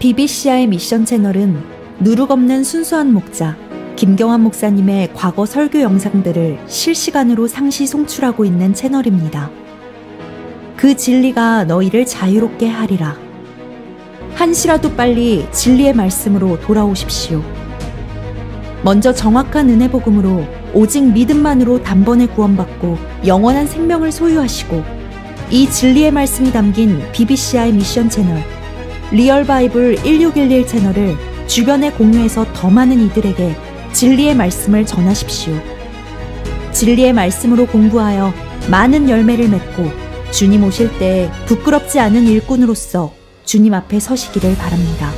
BBCI 미션 채널은 누룩 없는 순수한 목자 김경환 목사님의 과거 설교 영상들을 실시간으로 상시 송출하고 있는 채널입니다. 그 진리가 너희를 자유롭게 하리라. 한시라도 빨리 진리의 말씀으로 돌아오십시오. 먼저 정확한 은혜 복음으로 오직 믿음만으로 단번에 구원받고 영원한 생명을 소유하시고 이 진리의 말씀이 담긴 BBCI 미션 채널 리얼 바이블 1611 채널을 주변에 공유해서 더 많은 이들에게 진리의 말씀을 전하십시오. 진리의 말씀으로 공부하여 많은 열매를 맺고 주님 오실 때 부끄럽지 않은 일꾼으로서 주님 앞에 서시기를 바랍니다.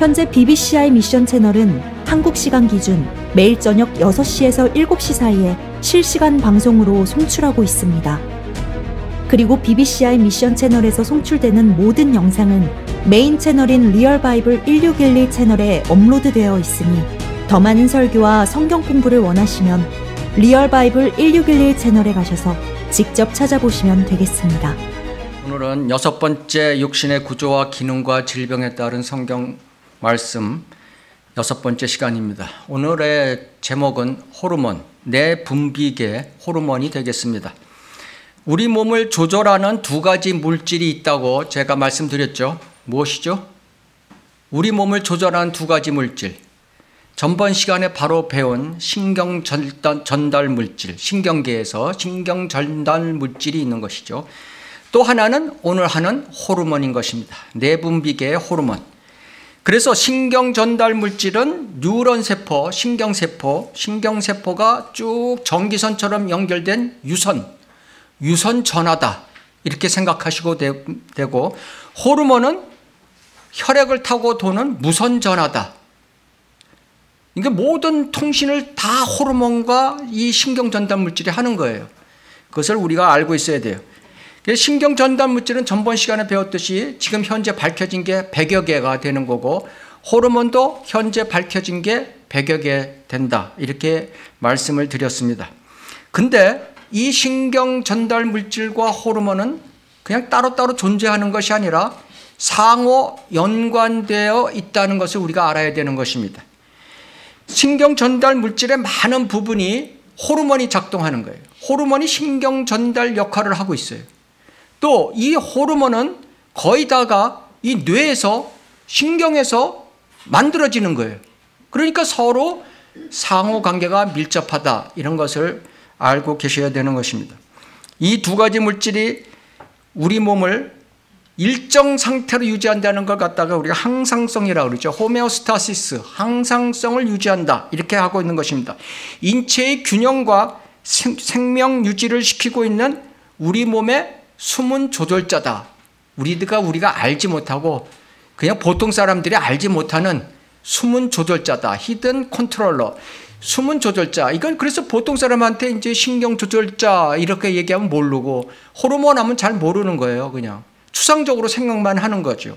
현재 BBCI 미션 채널은 한국 시간 기준 매일 저녁 6시에서 7시 사이에 실시간 방송으로 송출하고 있습니다. 그리고 BBCI 미션 채널에서 송출되는 모든 영상은 메인 채널인 리얼 바이블 1611 채널에 업로드되어 있으니 더 많은 설교와 성경 공부를 원하시면 리얼 바이블 1611 채널에 가셔서 직접 찾아보시면 되겠습니다. 오늘은 여섯 번째 육신의 구조와 기능과 질병에 따른 성경 말씀 여섯 번째 시간입니다. 오늘의 제목은 호르몬, 내분비계 호르몬이 되겠습니다. 우리 몸을 조절하는 두 가지 물질이 있다고 제가 말씀드렸죠. 무엇이죠? 우리 몸을 조절하는 두 가지 물질. 전번 시간에 바로 배운 신경 전달 물질, 신경계에서 신경 전달 물질이 있는 것이죠. 또 하나는 오늘 하는 호르몬인 것입니다. 내분비계의 호르몬. 그래서 신경 전달 물질은 뉴런 세포, 신경 세포, 신경 세포가 쭉 전기선처럼 연결된 유선, 유선 전하다. 이렇게 생각하시고 되고 호르몬은 혈액을 타고 도는 무선 전하다. 그러니까 모든 통신을 다 호르몬과 이 신경 전달 물질이 하는 거예요. 그것을 우리가 알고 있어야 돼요. 신경 전달 물질은 전번 시간에 배웠듯이 지금 현재 밝혀진 게 100여 개가 되는 거고 호르몬도 현재 밝혀진 게 100여 개 된다. 이렇게 말씀을 드렸습니다. 근데 이 신경 전달 물질과 호르몬은 그냥 따로따로 존재하는 것이 아니라 상호 연관되어 있다는 것을 우리가 알아야 되는 것입니다. 신경 전달 물질의 많은 부분이 호르몬이 작동하는 거예요. 호르몬이 신경 전달 역할을 하고 있어요. 또 이 호르몬은 거의 다가 이 뇌에서 신경에서 만들어지는 거예요. 그러니까 서로 상호 관계가 밀접하다 이런 것을 알고 계셔야 되는 것입니다. 이 두 가지 물질이 우리 몸을 일정 상태로 유지한다는 걸 갖다가 우리가 항상성이라고 그러죠. 호메오스타시스, 항상성을 유지한다. 이렇게 하고 있는 것입니다. 인체의 균형과 생, 명 유지를 시키고 있는 우리 몸의 숨은 조절자다. 우리가 우리가 알지 못하고 그냥 보통 사람들이 알지 못하는 숨은 조절자다. hidden controller. 숨은 조절자. 이건 그래서 보통 사람한테 이제 신경 조절자 이렇게 얘기하면 모르고 호르몬 하면 잘 모르는 거예요. 그냥 추상적으로 생각만 하는 거죠.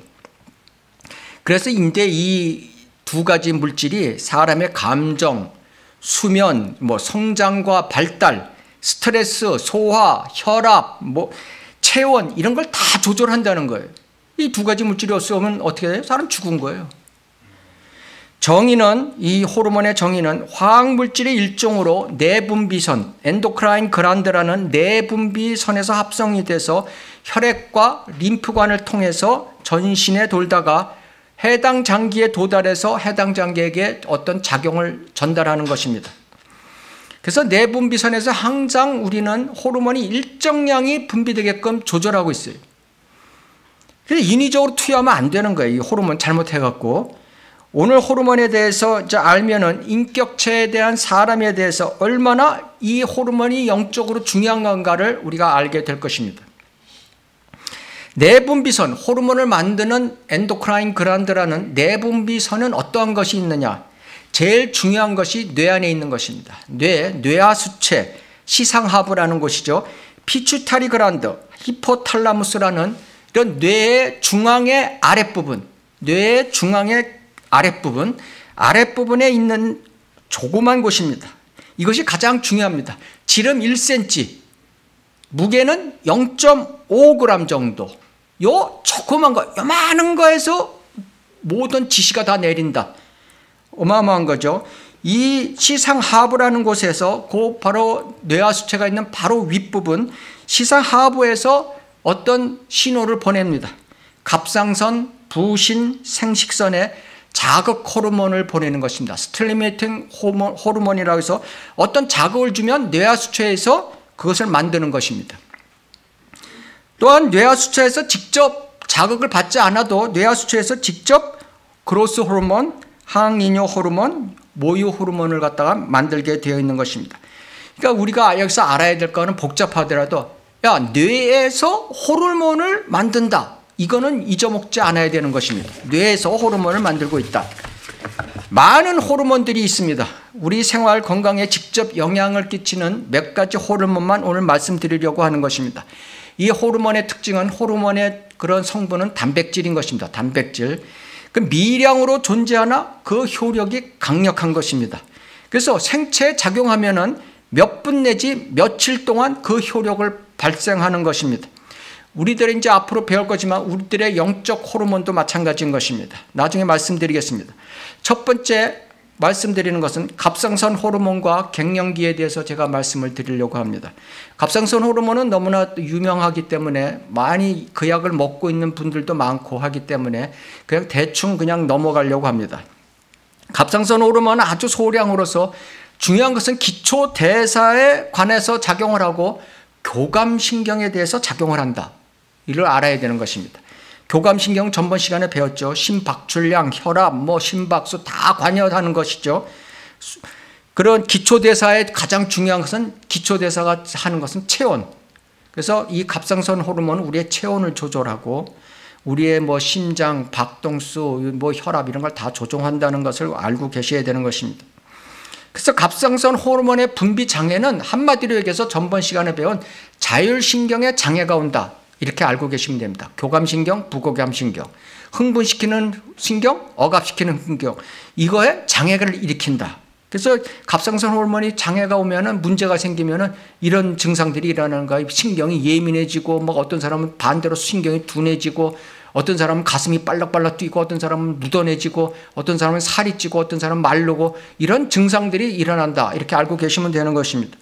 그래서 이제 이 두 가지 물질이 사람의 감정, 수면, 뭐 성장과 발달, 스트레스, 소화, 혈압, 뭐 체온 이런 걸 다 조절한다는 거예요. 이 두 가지 물질이 없으면 어떻게 돼요? 사람 죽은 거예요. 정의는 이 호르몬의 정의는 화학 물질의 일종으로 내분비선 엔도크라인 그란드라는 내분비선에서 합성이 돼서 혈액과 림프관을 통해서 전신에 돌다가 해당 장기에 도달해서 해당 장기에게 어떤 작용을 전달하는 것입니다. 그래서 내분비선에서 항상 우리는 호르몬이 일정량이 분비되게끔 조절하고 있어요. 그래서 인위적으로 투여하면 안 되는 거예요. 이 호르몬 잘못해갖고. 오늘 호르몬에 대해서 알면은 인격체에 대한 사람에 대해서 얼마나 이 호르몬이 영적으로 중요한 건가를 우리가 알게 될 것입니다. 내분비선, 호르몬을 만드는 엔도크라인 그란드라는 내분비선은 어떠한 것이 있느냐? 제일 중요한 것이 뇌 안에 있는 것입니다. 뇌, 뇌하수체, 시상하부라는 곳이죠. 피추타리 그란드, 히포탈라무스라는 이런 뇌의 중앙의 아랫부분, 뇌의 중앙의 아랫부분, 아랫부분에 있는 조그만 곳입니다. 이것이 가장 중요합니다. 지름 1cm, 무게는 0.5g 정도. 요 조그만 거, 요만한 거에서 모든 지시가 다 내린다. 어마어마한 거죠. 이 시상 하부라는 곳에서 그 바로 뇌하수체가 있는 바로 윗부분 시상 하부에서 어떤 신호를 보냅니다. 갑상선, 부신, 생식선에 자극 호르몬을 보내는 것입니다. stimulating 호르몬이라고 해서 어떤 자극을 주면 뇌하수체에서 그것을 만드는 것입니다. 또한 뇌하수체에서 직접 자극을 받지 않아도 뇌하수체에서 직접 그로스 호르몬, 항이뇨 호르몬, 모유 호르몬을 갖다가 만들게 되어 있는 것입니다. 그러니까 우리가 여기서 알아야 될 거는 복잡하더라도 야 뇌에서 호르몬을 만든다. 이거는 잊어먹지 않아야 되는 것입니다. 뇌에서 호르몬을 만들고 있다. 많은 호르몬들이 있습니다. 우리 생활 건강에 직접 영향을 끼치는 몇 가지 호르몬만 오늘 말씀드리려고 하는 것입니다. 이 호르몬의 특징은 호르몬의 그런 성분은 단백질인 것입니다. 단백질. 그 미량으로 존재하나 그 효력이 강력한 것입니다. 그래서 생체에 작용하면은 몇 분 내지 며칠 동안 그 효력을 발생하는 것입니다. 우리들이 이제 앞으로 배울 거지만 우리들의 영적 호르몬도 마찬가지인 것입니다. 나중에 말씀드리겠습니다. 첫 번째 말씀드리는 것은 갑상선 호르몬과 갱년기에 대해서 제가 말씀을 드리려고 합니다. 갑상선 호르몬은 너무나 유명하기 때문에 많이 그 약을 먹고 있는 분들도 많고 하기 때문에 그냥 대충 그냥 넘어가려고 합니다. 갑상선 호르몬은 아주 소량으로서 중요한 것은 기초 대사에 관해서 작용을 하고 교감신경에 대해서 작용을 한다. 이를 알아야 되는 것입니다. 교감신경 전번 시간에 배웠죠. 심박출량, 혈압, 뭐 심박수 다 관여하는 것이죠. 그런 기초대사의 가장 중요한 것은 기초대사가 하는 것은 체온. 그래서 이 갑상선 호르몬은 우리의 체온을 조절하고 우리의 뭐 심장, 박동수, 뭐 혈압 이런 걸 다 조종한다는 것을 알고 계셔야 되는 것입니다. 그래서 갑상선 호르몬의 분비 장애는 한마디로 얘기해서 전번 시간에 배운 자율신경의 장애가 온다. 이렇게 알고 계시면 됩니다. 교감신경, 부교감신경. 흥분시키는 신경, 억압시키는 신경. 이거에 장애를 일으킨다. 그래서 갑상선 호르몬이 장애가 오면은 문제가 생기면은 이런 증상들이 일어나는 거예요. 신경이 예민해지고, 뭐 어떤 사람은 반대로 신경이 둔해지고, 어떤 사람은 가슴이 빨락빨락 뛰고, 어떤 사람은 무던해지고, 어떤 사람은 살이 찌고, 어떤 사람은 마르고, 이런 증상들이 일어난다. 이렇게 알고 계시면 되는 것입니다.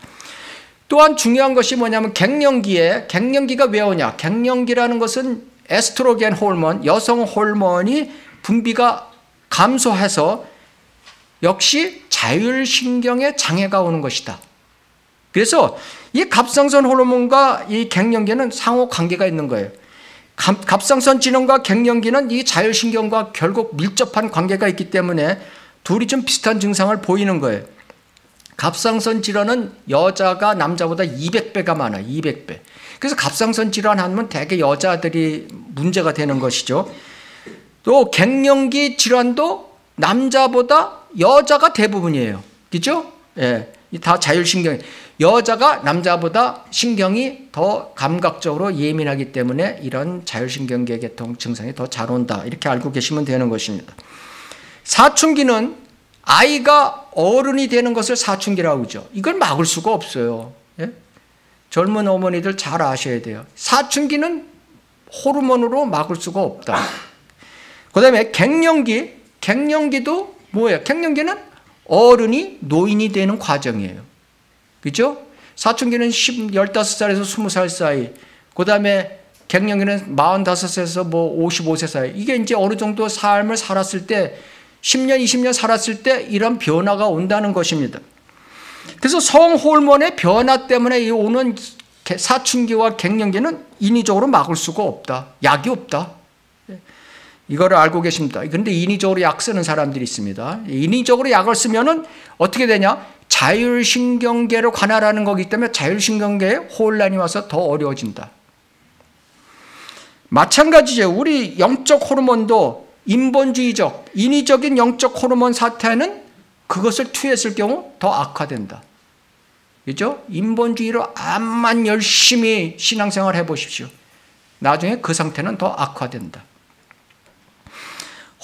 또한 중요한 것이 뭐냐면 갱년기에 갱년기가 왜 오냐? 갱년기라는 것은 에스트로겐 호르몬, 여성 호르몬이 분비가 감소해서 역시 자율신경에 장애가 오는 것이다. 그래서 이 갑상선 호르몬과 이 갱년기는 상호 관계가 있는 거예요. 갑상선 진원과 갱년기는 이 자율신경과 결국 밀접한 관계가 있기 때문에 둘이 좀 비슷한 증상을 보이는 거예요. 갑상선 질환은 여자가 남자보다 200배가 많아요. 200배. 그래서 갑상선 질환 하면 대개 여자들이 문제가 되는 것이죠. 또 갱년기 질환도 남자보다 여자가 대부분이에요. 그죠? 예. 다 자율신경. 여자가 남자보다 신경이 더 감각적으로 예민하기 때문에 이런 자율신경계 계통 증상이 더 잘 온다. 이렇게 알고 계시면 되는 것입니다. 사춘기는 아이가 어른이 되는 것을 사춘기라고 그러죠. 이걸 막을 수가 없어요. 예? 젊은 어머니들 잘 아셔야 돼요. 사춘기는 호르몬으로 막을 수가 없다. 그 다음에 갱년기, 갱년기도 뭐예요? 갱년기는 어른이 노인이 되는 과정이에요. 그죠? 사춘기는 10, 15살에서 20살 사이, 그 다음에 갱년기는 45세에서 뭐 55세 사이. 이게 이제 어느 정도 삶을 살았을 때 10년, 20년 살았을 때 이런 변화가 온다는 것입니다. 그래서 성호르몬의 변화 때문에 오는 사춘기와 갱년기는 인위적으로 막을 수가 없다. 약이 없다. 이거를 알고 계십니다. 그런데 인위적으로 약 쓰는 사람들이 있습니다. 인위적으로 약을 쓰면은 어떻게 되냐? 자율신경계를 관할하는 거기 때문에 자율신경계에 혼란이 와서 더 어려워진다. 마찬가지죠. 우리 영적 호르몬도 인본주의적, 인위적인 영적 호르몬 사태는 그것을 투했을 경우 더 악화된다. 그죠? 인본주의로 암만 열심히 신앙생활 해보십시오. 나중에 그 상태는 더 악화된다.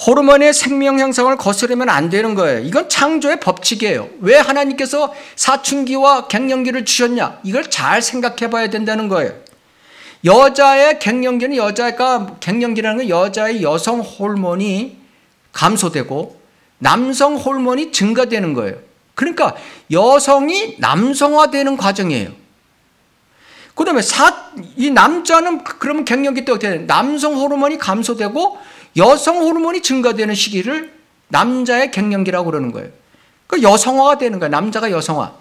호르몬의 생명 형성을 거스르면 안 되는 거예요. 이건 창조의 법칙이에요. 왜 하나님께서 사춘기와 갱년기를 주셨냐? 이걸 잘 생각해 봐야 된다는 거예요. 여자의 갱년기는 여자가 갱년기라는 건 여자의 여성 호르몬이 감소되고 남성 호르몬이 증가되는 거예요. 그러니까 여성이 남성화되는 과정이에요. 그 다음에 이 남자는 그러면 갱년기 때 어떻게 돼? 남성 호르몬이 감소되고 여성 호르몬이 증가되는 시기를 남자의 갱년기라고 그러는 거예요. 그 여성화가 되는 거예요. 남자가 여성화.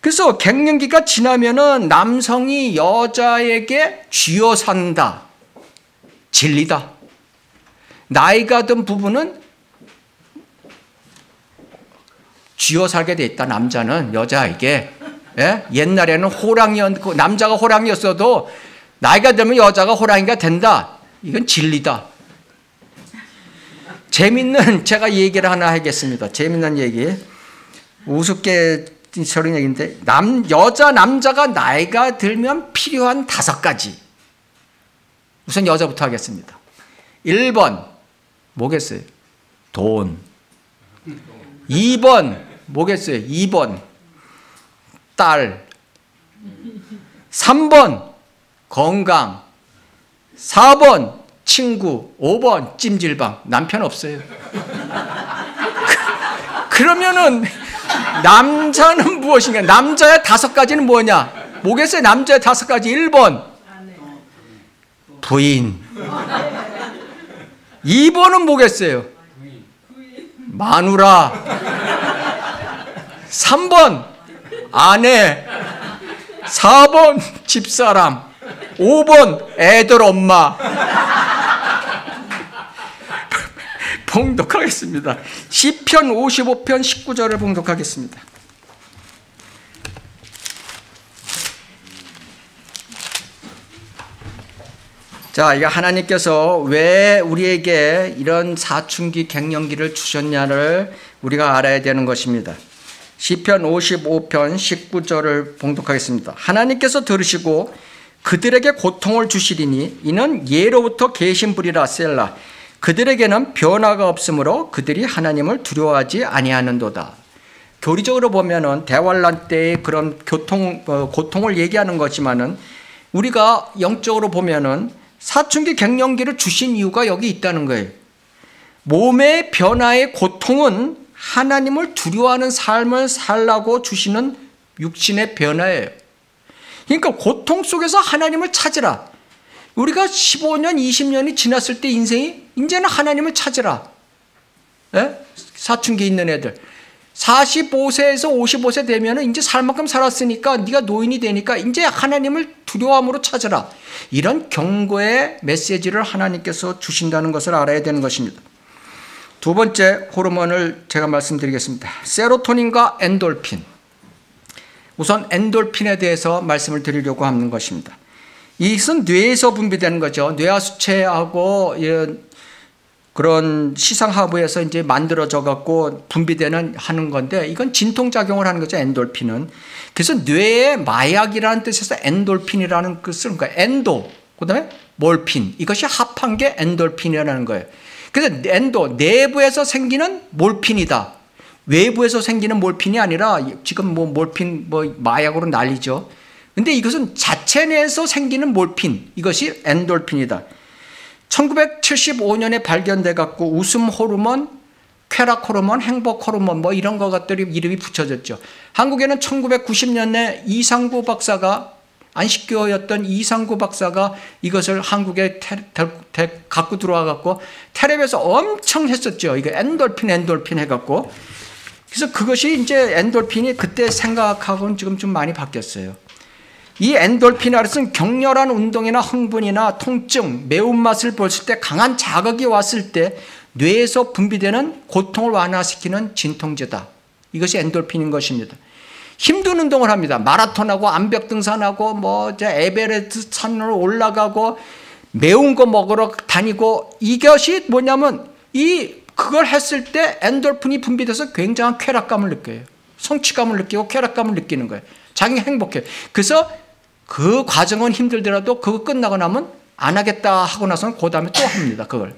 그래서 갱년기가 지나면은 남성이 여자에게 쥐어 산다. 진리다. 나이가 든 부분은 쥐어 살게 돼 있다. 남자는 여자에게. 예? 옛날에는 호랑이였고 남자가 호랑이였어도 나이가 들면 여자가 호랑이가 된다. 이건 진리다. 재밌는 제가 얘기를 하나 하겠습니다. 재밌는 얘기. 우습게 저런 얘기인데 남 여자 남자가 나이가 들면 필요한 다섯 가지. 우선 여자부터 하겠습니다. 1번 뭐겠어요? 돈. 2번 뭐겠어요? 2번 딸. 3번 건강. 4번 친구. 5번 찜질방. 남편 없어요. 그러면은 남자는 무엇인가? 남자의 다섯 가지는 뭐냐? 뭐겠어요? 남자의 다섯 가지. 1번. 부인. 2번은 뭐겠어요? 마누라. 3번. 아내. 4번. 집사람. 5번. 애들 엄마. 봉독하겠습니다. 시편 55편 19절을 봉독하겠습니다. 자, 이거 하나님께서 왜 우리에게 이런 사춘기 갱년기를 주셨냐를 우리가 알아야 되는 것입니다. 시편 55편 19절을 봉독하겠습니다. 하나님께서 들으시고 그들에게 고통을 주시리니 이는 예로부터 계신 분이라 셀라 그들에게는 변화가 없으므로 그들이 하나님을 두려워하지 아니하는도다. 교리적으로 보면은 대환란 때의 그런 교통 어, 고통을 얘기하는 거지만은 우리가 영적으로 보면은 사춘기 갱년기를 주신 이유가 여기 있다는 거예요. 몸의 변화의 고통은 하나님을 두려워하는 삶을 살라고 주시는 육신의 변화예요. 그러니까 고통 속에서 하나님을 찾으라. 우리가 15년, 20년이 지났을 때 인생이 이제는 하나님을 찾으라. 예? 사춘기 있는 애들. 45세에서 55세 되면 이제 살 만큼 살았으니까 네가 노인이 되니까 이제 하나님을 두려움으로 찾으라. 이런 경고의 메시지를 하나님께서 주신다는 것을 알아야 되는 것입니다. 두 번째 호르몬을 제가 말씀드리겠습니다. 세로토닌과 엔돌핀. 우선 엔돌핀에 대해서 말씀을 드리려고 하는 것입니다. 이것은 뇌에서 분비되는 거죠. 뇌하수체하고 그런 시상하부에서 이제 만들어져 갖고 분비되는 하는 건데 이건 진통 작용을 하는 거죠. 엔돌핀은. 그래서 뇌의 마약이라는 뜻에서 엔돌핀이라는 뜻을 그러니까 엔도 그다음에 몰핀 이것이 합한 게 엔돌핀이라는 거예요. 그래서 엔도 내부에서 생기는 몰핀이다. 외부에서 생기는 몰핀이 아니라 지금 뭐 몰핀 뭐 마약으로 난리죠. 근데 이것은 자체 내에서 생기는 몰핀 이것이 엔돌핀이다. 1975년에 발견돼 갖고 웃음 호르몬, 쾌락 호르몬, 행복 호르몬 뭐 이런 것들이 이름이 붙여졌죠. 한국에는 1990년에 이상구 박사가 안식교였던 이상구 박사가 이것을 한국에 테, 테, 갖고 들어와 갖고 텔레비에서 엄청 했었죠. 이거 엔돌핀 엔돌핀 해 갖고 그래서 그것이 이제 엔돌핀이 그때 생각하고는 지금 좀 많이 바뀌었어요. 이 엔돌피나르스는 격렬한 운동이나 흥분이나 통증, 매운맛을 보실 때 강한 자극이 왔을 때 뇌에서 분비되는 고통을 완화시키는 진통제다. 이것이 엔돌핀인 것입니다. 힘든 운동을 합니다. 마라톤하고 암벽 등산하고 뭐 에베레스트 산으로 올라가고 매운 거 먹으러 다니고 이것이 뭐냐면 이 그걸 했을 때 엔돌핀이 분비돼서 굉장한 쾌락감을 느껴요. 성취감을 느끼고 쾌락감을 느끼는 거예요. 자기 행복해. 그래서 그 과정은 힘들더라도 그거 끝나고 나면 안 하겠다 하고 나서는 그 다음에 또 합니다. 그걸.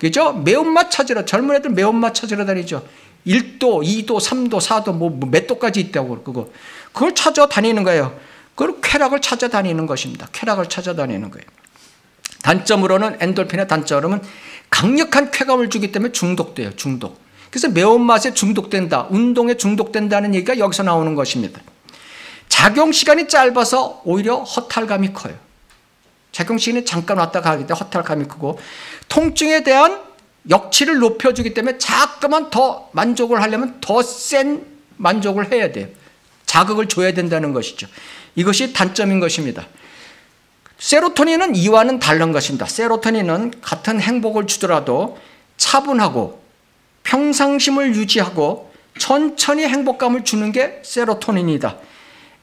그죠? 매운맛 찾으러, 젊은 애들 매운맛 찾으러 다니죠. 1도, 2도, 3도, 4도, 뭐 몇 도까지 있다고, 그거. 그걸 찾아 다니는 거예요. 그걸 쾌락을 찾아다니는 것입니다. 쾌락을 찾아다니는 거예요. 단점으로는 엔돌핀의 단점은 강력한 쾌감을 주기 때문에 중독돼요. 중독. 그래서 매운맛에 중독된다. 운동에 중독된다는 얘기가 여기서 나오는 것입니다. 작용 시간이 짧아서 오히려 허탈감이 커요. 작용 시간이 잠깐 왔다 가기 때문에 허탈감이 크고 통증에 대한 역치를 높여주기 때문에 자꾸만 더 만족을 하려면 더 센 만족을 해야 돼요. 자극을 줘야 된다는 것이죠. 이것이 단점인 것입니다. 세로토닌은 이와는 다른 것입니다. 세로토닌은 같은 행복을 주더라도 차분하고 평상심을 유지하고 천천히 행복감을 주는 게 세로토닌이다.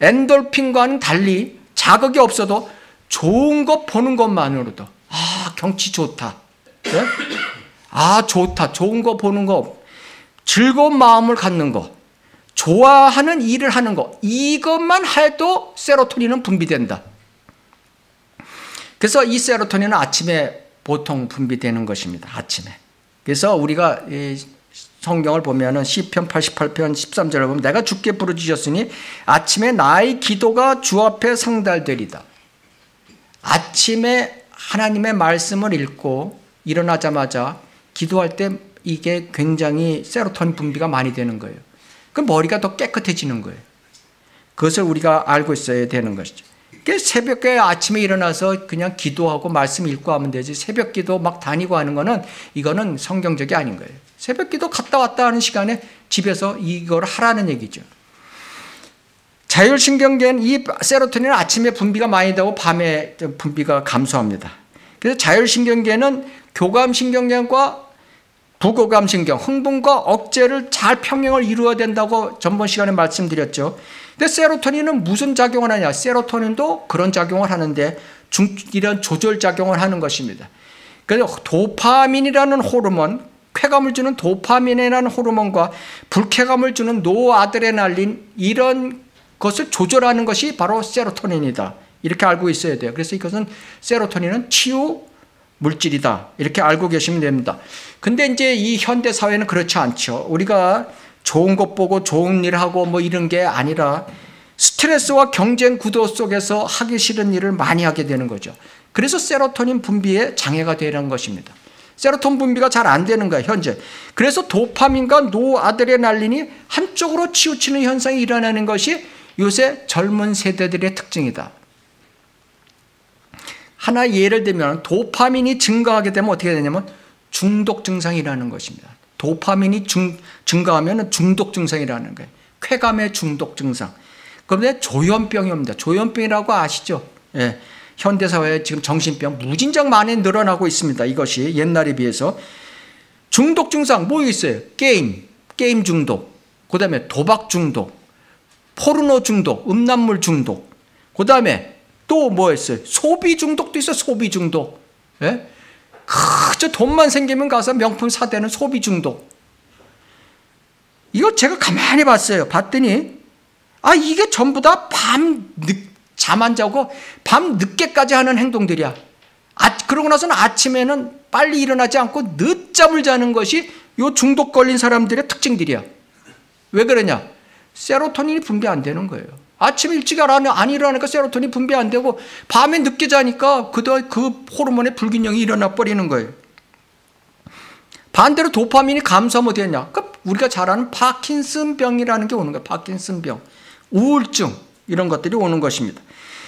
엔돌핀과는 달리 자극이 없어도 좋은 것 보는 것만으로도 아 경치 좋다. 네? 아 좋다. 좋은 거 보는 거 즐거운 마음을 갖는 거 좋아하는 일을 하는 거 이것만 해도 세로토닌은 분비된다. 그래서 이 세로토닌은 아침에 보통 분비되는 것입니다. 아침에. 그래서 우리가 성경을 보면은 시편 88편 13절을 보면 내가 주께 부르짖었으니 아침에 나의 기도가 주 앞에 상달되리다. 아침에 하나님의 말씀을 읽고 일어나자마자 기도할 때 이게 굉장히 세로토닌 분비가 많이 되는 거예요. 그 머리가 더 깨끗해지는 거예요. 그것을 우리가 알고 있어야 되는 것이죠. 새벽에 아침에 일어나서 그냥 기도하고 말씀 읽고 하면 되지 새벽 기도 막 다니고 하는 거는 이거는 성경적이 아닌 거예요. 새벽 기도 갔다 왔다 하는 시간에 집에서 이걸 하라는 얘기죠. 자율신경계는 이 세로토닌은 아침에 분비가 많이 되고 밤에 분비가 감소합니다. 그래서 자율신경계는 교감신경계과 부교감신경, 흥분과 억제를 잘 평행을 이루어야 된다고 전번 시간에 말씀드렸죠. 근데 세로토닌은 무슨 작용을 하냐? 세로토닌도 그런 작용을 하는데 중, 이런 조절 작용을 하는 것입니다. 그래서 도파민이라는 호르몬, 쾌감을 주는 도파민이라는 호르몬과 불쾌감을 주는 노아드레날린 이런 것을 조절하는 것이 바로 세로토닌이다. 이렇게 알고 있어야 돼요. 그래서 이것은 세로토닌은 치유 물질이다. 이렇게 알고 계시면 됩니다. 근데 이제 이 현대 사회는 그렇지 않죠. 우리가 좋은 것 보고 좋은 일 하고 뭐 이런 게 아니라 스트레스와 경쟁 구도 속에서 하기 싫은 일을 많이 하게 되는 거죠. 그래서 세로토닌 분비에 장애가 되는 것입니다. 세로토닌 분비가 잘 안 되는 거야, 현재. 그래서 도파민과 노아드레날린이 한쪽으로 치우치는 현상이 일어나는 것이 요새 젊은 세대들의 특징이다. 하나 예를 들면 도파민이 증가하게 되면 어떻게 되냐면 중독 증상이라는 것입니다. 도파민이 중, 증가하면 중독 증상이라는 거예요. 쾌감의 중독 증상. 그런데 조현병이 옵니다. 조현병이라고 아시죠? 예. 현대사회에 지금 정신병 무진장 많이 늘어나고 있습니다. 이것이 옛날에 비해서. 중독 증상 뭐 있어요? 게임, 게임 중독. 그 다음에 도박 중독. 포르노 중독, 음란물 중독. 그 다음에 또 뭐였어요? 소비 중독도 있어, 소비 중독. 예? 그저 돈만 생기면 가서 명품 사대는 소비 중독. 이거 제가 가만히 봤어요. 봤더니, 아, 이게 전부 다 밤, 잠 안 자고 밤 늦게까지 하는 행동들이야. 아, 그러고 나서는 아침에는 빨리 일어나지 않고 늦잠을 자는 것이 요 중독 걸린 사람들의 특징들이야. 왜 그러냐? 세로토닌이 분비 안 되는 거예요. 아침 일찍 안 일어나니까 세로토닌 분비 안 되고 밤에 늦게 자니까 그더 그 호르몬의 불균형이 일어나 버리는 거예요. 반대로 도파민이 감소하면 어떻게 냐그 우리가 잘 아는 파킨슨병이라는 게 오는 거예요. 파킨슨병. 우울증 이런 것들이 오는 것입니다.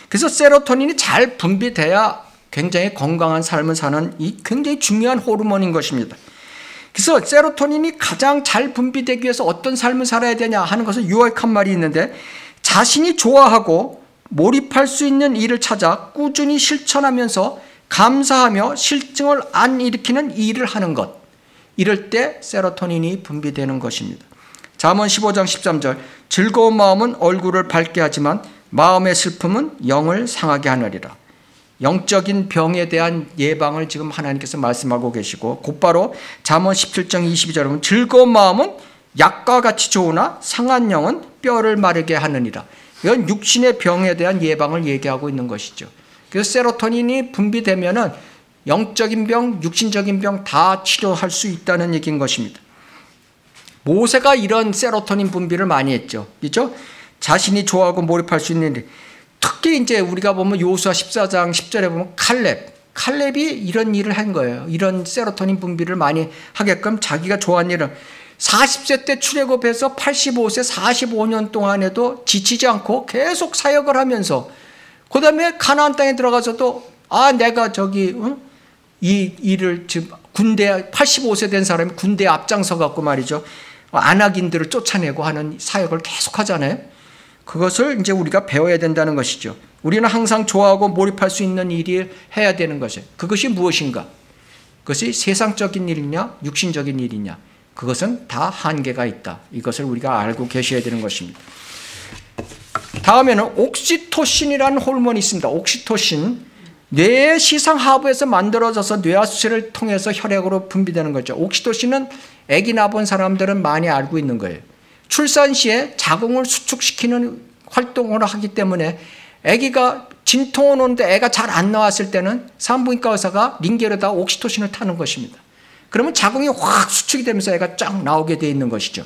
그래서 세로토닌이 잘 분비돼야 굉장히 건강한 삶을 사는 이 굉장히 중요한 호르몬인 것입니다. 그래서 세로토닌이 가장 잘 분비되기 위해서 어떤 삶을 살아야 되냐 하는 것을 유익한 말이 있는데 자신이 좋아하고 몰입할 수 있는 일을 찾아 꾸준히 실천하면서 감사하며 실증을 안 일으키는 일을 하는 것. 이럴 때 세로토닌이 분비되는 것입니다. 잠언 15장 13절 즐거운 마음은 얼굴을 밝게 하지만 마음의 슬픔은 영을 상하게 하느리라. 영적인 병에 대한 예방을 지금 하나님께서 말씀하고 계시고 곧바로 잠언 17장 22절은 즐거운 마음은 약과 같이 좋으나 상한 영은 뼈를 마르게 하느니라. 이건 육신의 병에 대한 예방을 얘기하고 있는 것이죠. 그래서 세로토닌이 분비되면은 영적인 병, 육신적인 병 다 치료할 수 있다는 얘기인 것입니다. 모세가 이런 세로토닌 분비를 많이 했죠. 그죠? 자신이 좋아하고 몰입할 수 있는 일. 특히 이제 우리가 보면 요수아 14장 10절에 보면 칼렙, 칼렙이 이런 일을 한 거예요. 이런 세로토닌 분비를 많이 하게끔 자기가 좋아하는 일을 40세 때 출애굽해서 85세 45년 동안에도 지치지 않고 계속 사역을 하면서 그다음에 가나안 땅에 들어가서도 아 내가 저기 응? 이 일을 지금 군대 85세 된 사람이 군대에 앞장서 갖고 말이죠. 안악인들을 쫓아내고 하는 사역을 계속 하잖아요. 그것을 이제 우리가 배워야 된다는 것이죠. 우리는 항상 좋아하고 몰입할 수 있는 일이 해야 되는 것이 그것이 무엇인가? 그것이 세상적인 일이냐, 육신적인 일이냐? 그것은 다 한계가 있다. 이것을 우리가 알고 계셔야 되는 것입니다. 다음에는 옥시토신이라는 호르몬이 있습니다. 옥시토신. 뇌의 시상 하부에서 만들어져서 뇌하수체를 통해서 혈액으로 분비되는 거죠. 옥시토신은 아기 낳은 사람들은 많이 알고 있는 거예요. 출산 시에 자궁을 수축시키는 활동을 하기 때문에 아기가 진통을 오는데 애가 잘 안 나왔을 때는 산부인과 의사가 링겔에다 옥시토신을 타는 것입니다. 그러면 자궁이 확 수축이 되면서 애가 쫙 나오게 되어 있는 것이죠.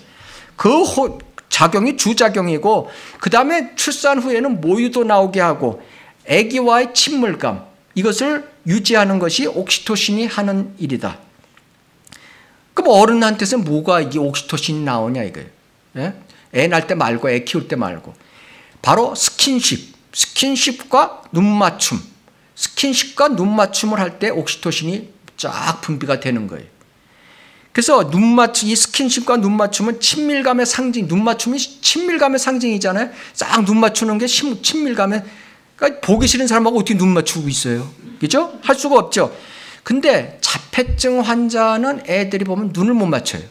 그 호, 작용이 주작용이고 그 다음에 출산 후에는 모유도 나오게 하고 아기와의 친밀감 이것을 유지하는 것이 옥시토신이 하는 일이다. 그럼 어른한테서 뭐가 이 옥시토신이 나오냐 이거예요. 예? 애날 때 말고 애 키울 때 말고 바로 스킨십, 스킨십과 눈 맞춤, 스킨십과 눈 맞춤을 할 때 옥시토신이 쫙 분비가 되는 거예요. 그래서 눈 맞춤, 이 스킨십과 눈 맞춤은 친밀감의 상징, 눈 맞춤이 친밀감의 상징이잖아요. 싹 눈 맞추는 게 친밀감의, 그러니까 보기 싫은 사람하고 어떻게 눈 맞추고 있어요? 그죠? 할 수가 없죠. 근데 자폐증 환자는 애들이 보면 눈을 못 맞춰요.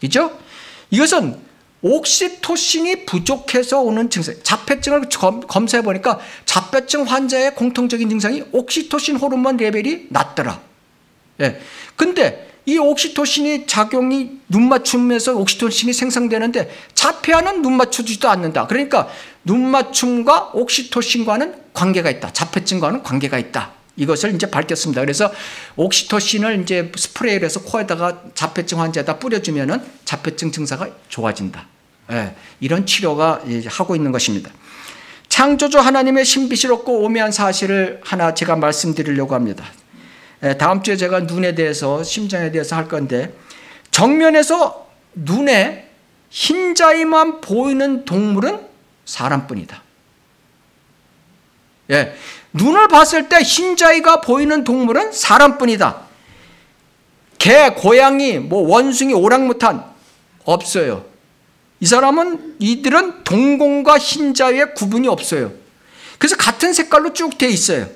그죠? 이것은 옥시토신이 부족해서 오는 증상. 자폐증을 검 사해 보니까 자폐증 환자의 공통적인 증상이 옥시토신 호르몬 레벨이 낮더라. 예. 근데 이 옥시토신이 작용이 눈 맞춤에서 옥시토신이 생성되는데 자폐아는 눈 맞추지도 않는다. 그러니까 눈 맞춤과 옥시토신과는 관계가 있다. 자폐증과는 관계가 있다. 이것을 이제 밝혔습니다. 그래서 옥시토신을 이제 스프레이를 해서 코에다가 자폐증 환자에다 뿌려주면은 자폐증 증상가 좋아진다. 예, 이런 치료가 하고 있는 것입니다. 창조주 하나님의 신비스럽고 오묘한 사실을 하나 제가 말씀드리려고 합니다. 예, 다음 주에 제가 눈에 대해서 심장에 대해서 할 건데 정면에서 눈에 흰자위만 보이는 동물은 사람뿐이다. 예, 눈을 봤을 때 흰자위가 보이는 동물은 사람뿐이다. 개, 고양이, 뭐 원숭이, 오랑무탄 없어요. 이 사람은 이들은 동공과 흰자위의 구분이 없어요. 그래서 같은 색깔로 쭉 돼 있어요.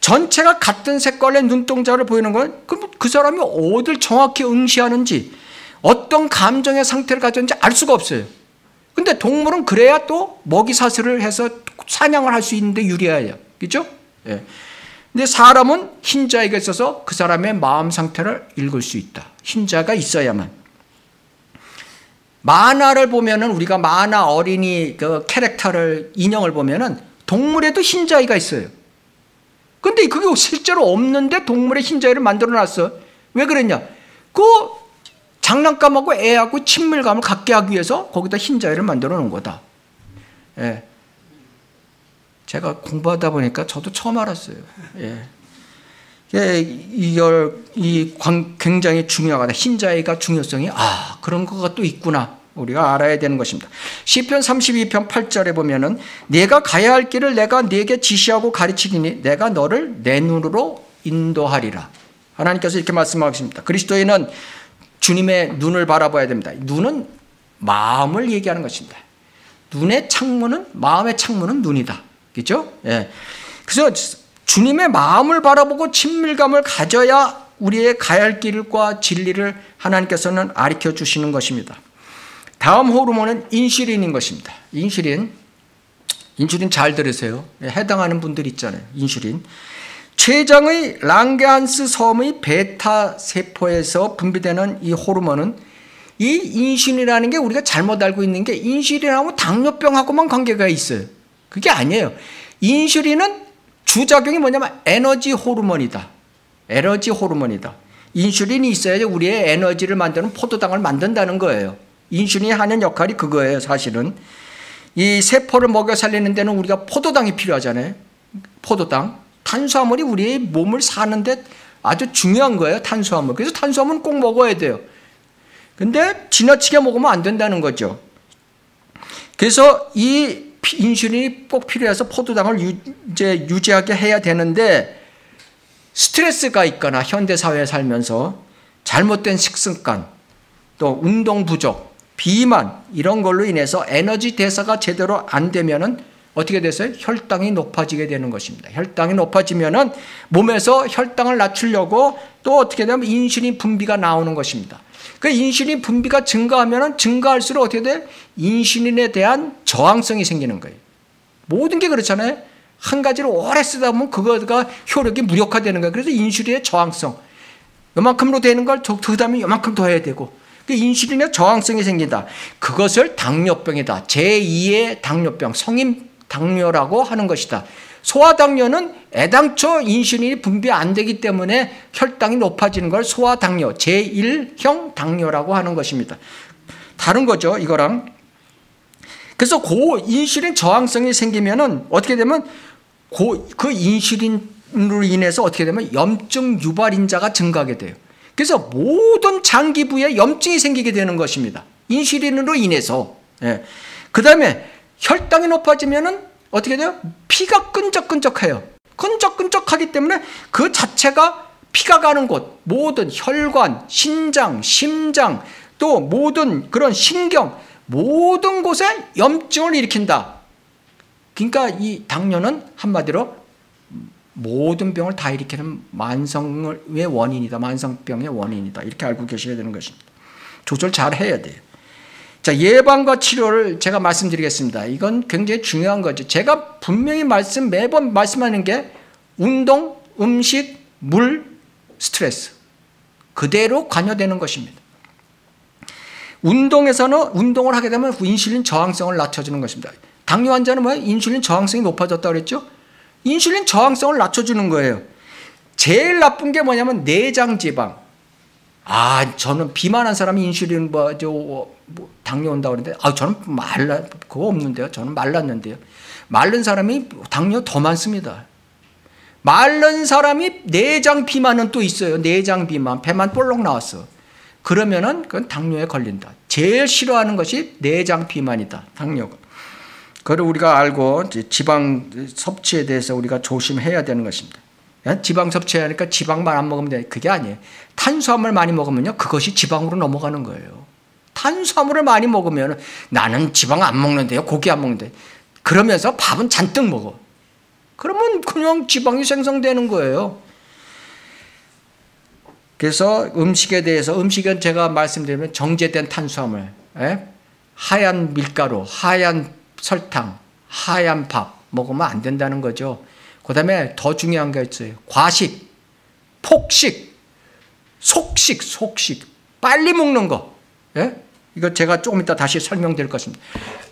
전체가 같은 색깔의 눈동자를 보이는 건 그 사람이 어딜 정확히 응시하는지 어떤 감정의 상태를 가졌는지 알 수가 없어요. 근데 동물은 그래야 또 먹이 사슬을 해서 사냥을 할 수 있는데 유리해요. 그죠? 예. 근데 사람은 흰자가 있어서 그 사람의 마음 상태를 읽을 수 있다. 흰자가 있어야만. 만화를 보면은 우리가 만화 어린이 그 캐릭터를 인형을 보면은 동물에도 흰자위가 있어요. 근데 그게 실제로 없는데 동물의 흰자위를 만들어 놨어. 왜 그랬냐? 그 장난감하고 애하고 친밀감을 갖게 하기 위해서 거기다 흰자위를 만들어 놓은 거다. 예. 제가 공부하다 보니까 저도 처음 알았어요. 예. 예, 이걸 이 굉장히 중요하다. 흰자위가 중요성이 아 그런 거가 또 있구나. 우리가 알아야 되는 것입니다. 시편 32편 8절에 보면은 내가 가야 할 길을 내가 네게 지시하고 가르치니 내가 너를 내 눈으로 인도하리라. 하나님께서 이렇게 말씀하십니다. 그리스도인은 주님의 눈을 바라봐야 됩니다. 눈은 마음을 얘기하는 것입니다. 눈의 창문은 마음의 창문은 눈이다. 그죠? 예. 그래서 주님의 마음을 바라보고 친밀감을 가져야 우리의 가야 할 길과 진리를 하나님께서는 가르쳐 주시는 것입니다. 다음 호르몬은 인슐린인 것입니다. 인슐린. 인슐린 잘 들으세요. 해당하는 분들 있잖아요. 인슐린. 췌장의 랑게한스 섬의 베타 세포에서 분비되는 이 호르몬은 이 인슐린이라는 게 우리가 잘못 알고 있는 게 인슐린하고 당뇨병하고만 관계가 있어요. 그게 아니에요. 인슐린은 주작용이 뭐냐면 에너지 호르몬이다. 에너지 호르몬이다. 인슐린이 있어야 우리의 에너지를 만드는 포도당을 만든다는 거예요. 인슐린이 하는 역할이 그거예요, 사실은. 이 세포를 먹여 살리는 데는 우리가 포도당이 필요하잖아요. 포도당. 탄수화물이 우리 몸을 사는데 아주 중요한 거예요. 탄수화물. 그래서 탄수화물은 꼭 먹어야 돼요. 근데 지나치게 먹으면 안 된다는 거죠. 그래서 이 인슐린이 꼭 필요해서 포도당을 유, 이제 유지하게 해야 되는데 스트레스가 있거나 현대 사회에 살면서 잘못된 식습관, 또 운동 부족, 비만 이런 걸로 인해서 에너지 대사가 제대로 안 되면은 어떻게 됐어요? 혈당이 높아지게 되는 것입니다. 혈당이 높아지면은 몸에서 혈당을 낮추려고 또 어떻게 되면 인슐린 분비가 나오는 것입니다. 그 인슐린 분비가 증가하면은 증가할수록 어떻게 돼? 인슐린에 대한 저항성이 생기는 거예요. 모든 게 그렇잖아요. 한 가지를 오래 쓰다 보면 그거가 효력이 무력화되는 거예요. 그래서 인슐린의 저항성. 요만큼으로 되는 걸 더, 그 다음에 요만큼 더 해야 되고. 그 인슐린의 저항성이 생긴다. 그것을 당뇨병이다. 제2의 당뇨병, 성인 당뇨라고 하는 것이다. 소아당뇨는 애당초 인슐린이 분비 안 되기 때문에 혈당이 높아지는 걸 소아당뇨, 제1형 당뇨라고 하는 것입니다. 다른 거죠, 이거랑. 그래서 고 인슐린 저항성이 생기면은 어떻게 되면 고, 그 인슐린으로 인해서 어떻게 되면 염증 유발인자가 증가하게 돼요. 그래서 모든 장기부에 염증이 생기게 되는 것입니다. 인슐린으로 인해서. 예. 그 다음에 혈당이 높아지면은 어떻게 돼요? 피가 끈적끈적해요. 끈적끈적하기 때문에 그 자체가 피가 가는 곳, 모든 혈관, 신장, 심장, 또 모든 그런 신경, 모든 곳에 염증을 일으킨다. 그러니까 이 당뇨는 한마디로 모든 병을 다 일으키는 만성의 원인이다. 만성병의 원인이다. 이렇게 알고 계셔야 되는 것입니다. 조절 잘 해야 돼요. 자, 예방과 치료를 제가 말씀드리겠습니다. 이건 굉장히 중요한 거죠. 제가 분명히 말씀, 매번 말씀하는 게 운동, 음식, 물, 스트레스. 그대로 관여되는 것입니다. 운동에서는 운동을 하게 되면 인슐린 저항성을 낮춰주는 것입니다. 당뇨 환자는 뭐예요? 인슐린 저항성이 높아졌다 그랬죠? 인슐린 저항성을 낮춰주는 거예요. 제일 나쁜 게 뭐냐면 내장 지방. 아, 저는 비만한 사람이 인슐린 뭐, 저, 뭐, 당뇨 온다 그러는데, 아, 저는 말라, 그거 없는데요. 저는 말랐는데요. 마른 사람이 당뇨 더 많습니다. 마른 사람이 내장 비만은 또 있어요. 내장 비만, 배만 볼록 나왔어. 그러면은 그건 당뇨에 걸린다. 제일 싫어하는 것이 내장 비만이다. 당뇨가. 그걸 우리가 알고 지방 섭취에 대해서 우리가 조심해야 되는 것입니다. 예? 지방 섭취하니까 지방만 안 먹으면 돼. 그게 아니에요. 탄수화물 많이 먹으면요. 그것이 지방으로 넘어가는 거예요. 탄수화물을 많이 먹으면 나는 지방 안 먹는데요. 고기 안 먹는데. 그러면서 밥은 잔뜩 먹어. 그러면 그냥 지방이 생성되는 거예요. 그래서 음식에 대해서 음식은 제가 말씀드리면 정제된 탄수화물, 에? 예? 하얀 밀가루, 하얀 설탕, 하얀 밥 먹으면 안 된다는 거죠. 그 다음에 더 중요한 게 있어요. 과식, 폭식, 속식, 속식. 빨리 먹는 거. 예? 이거 제가 조금 이따 다시 설명드릴 것입니다.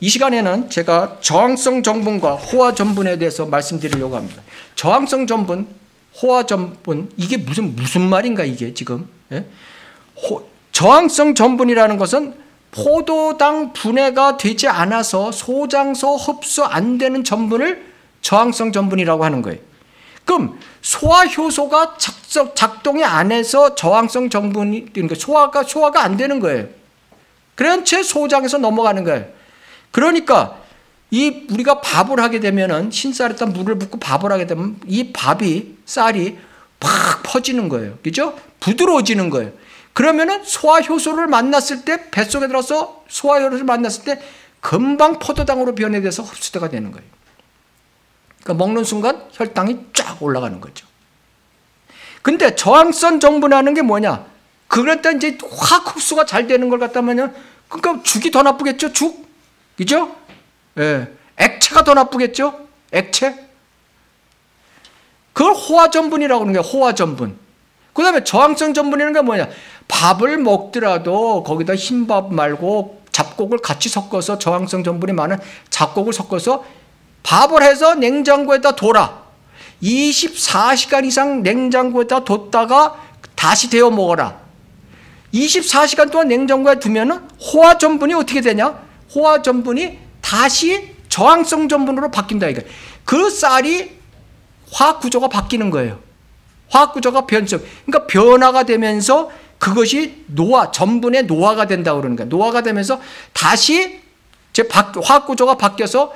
이 시간에는 제가 저항성 전분과 호화 전분에 대해서 말씀드리려고 합니다. 저항성 전분, 호화 전분, 이게 무슨, 무슨 말인가, 이게 지금. 예? 호, 저항성 전분이라는 것은 포도당 분해가 되지 않아서 소장소 흡수 안 되는 전분을 저항성 전분이라고 하는 거예요. 그럼 소화 효소가 작동이 안 해서 저항성 전분이 그러니까 소화가 소화가 안 되는 거예요. 그런 채 소장에서 넘어가는 거예요. 그러니까 이 우리가 밥을 하게 되면은 신쌀에다 물을 붓고 밥을 하게 되면 이 밥이 쌀이 팍 퍼지는 거예요. 그죠? 부드러워지는 거예요. 그러면은 소화 효소를 만났을 때 뱃속에 들어서 소화 효소를 만났을 때 금방 포도당으로 변해돼서 흡수가 되는 거예요. 그러니까 먹는 순간 혈당이 쫙 올라가는 거죠. 근데 저항성 정분하는 게 뭐냐? 때 이제 확 흡수가 잘 되는 걸 갖다면요. 그러니까 죽이 더 나쁘겠죠, 죽. 그죠? 예. 액체가 더 나쁘겠죠? 액체. 그걸 호화전분이라고 하는 거예요, 호화전분. 그 다음에 저항성 전분이라는 게 뭐냐? 밥을 먹더라도 거기다 흰밥 말고 잡곡을 같이 섞어서 저항성 전분이 많은 잡곡을 섞어서 밥을 해서 냉장고에다 둬라. 24시간 이상 냉장고에다 뒀다가 다시 데워 먹어라. 24시간 동안 냉장고에 두면은 호화 전분이 어떻게 되냐? 호화 전분이 다시 저항성 전분으로 바뀐다 이거. 그 쌀이 화학 구조가 바뀌는 거예요. 화학 구조가 변성. 그러니까 변화가 되면서 그것이 노화 전분의 노화가 된다 그러는 거야. 노화가 되면서 다시 제 화학 구조가 바뀌어서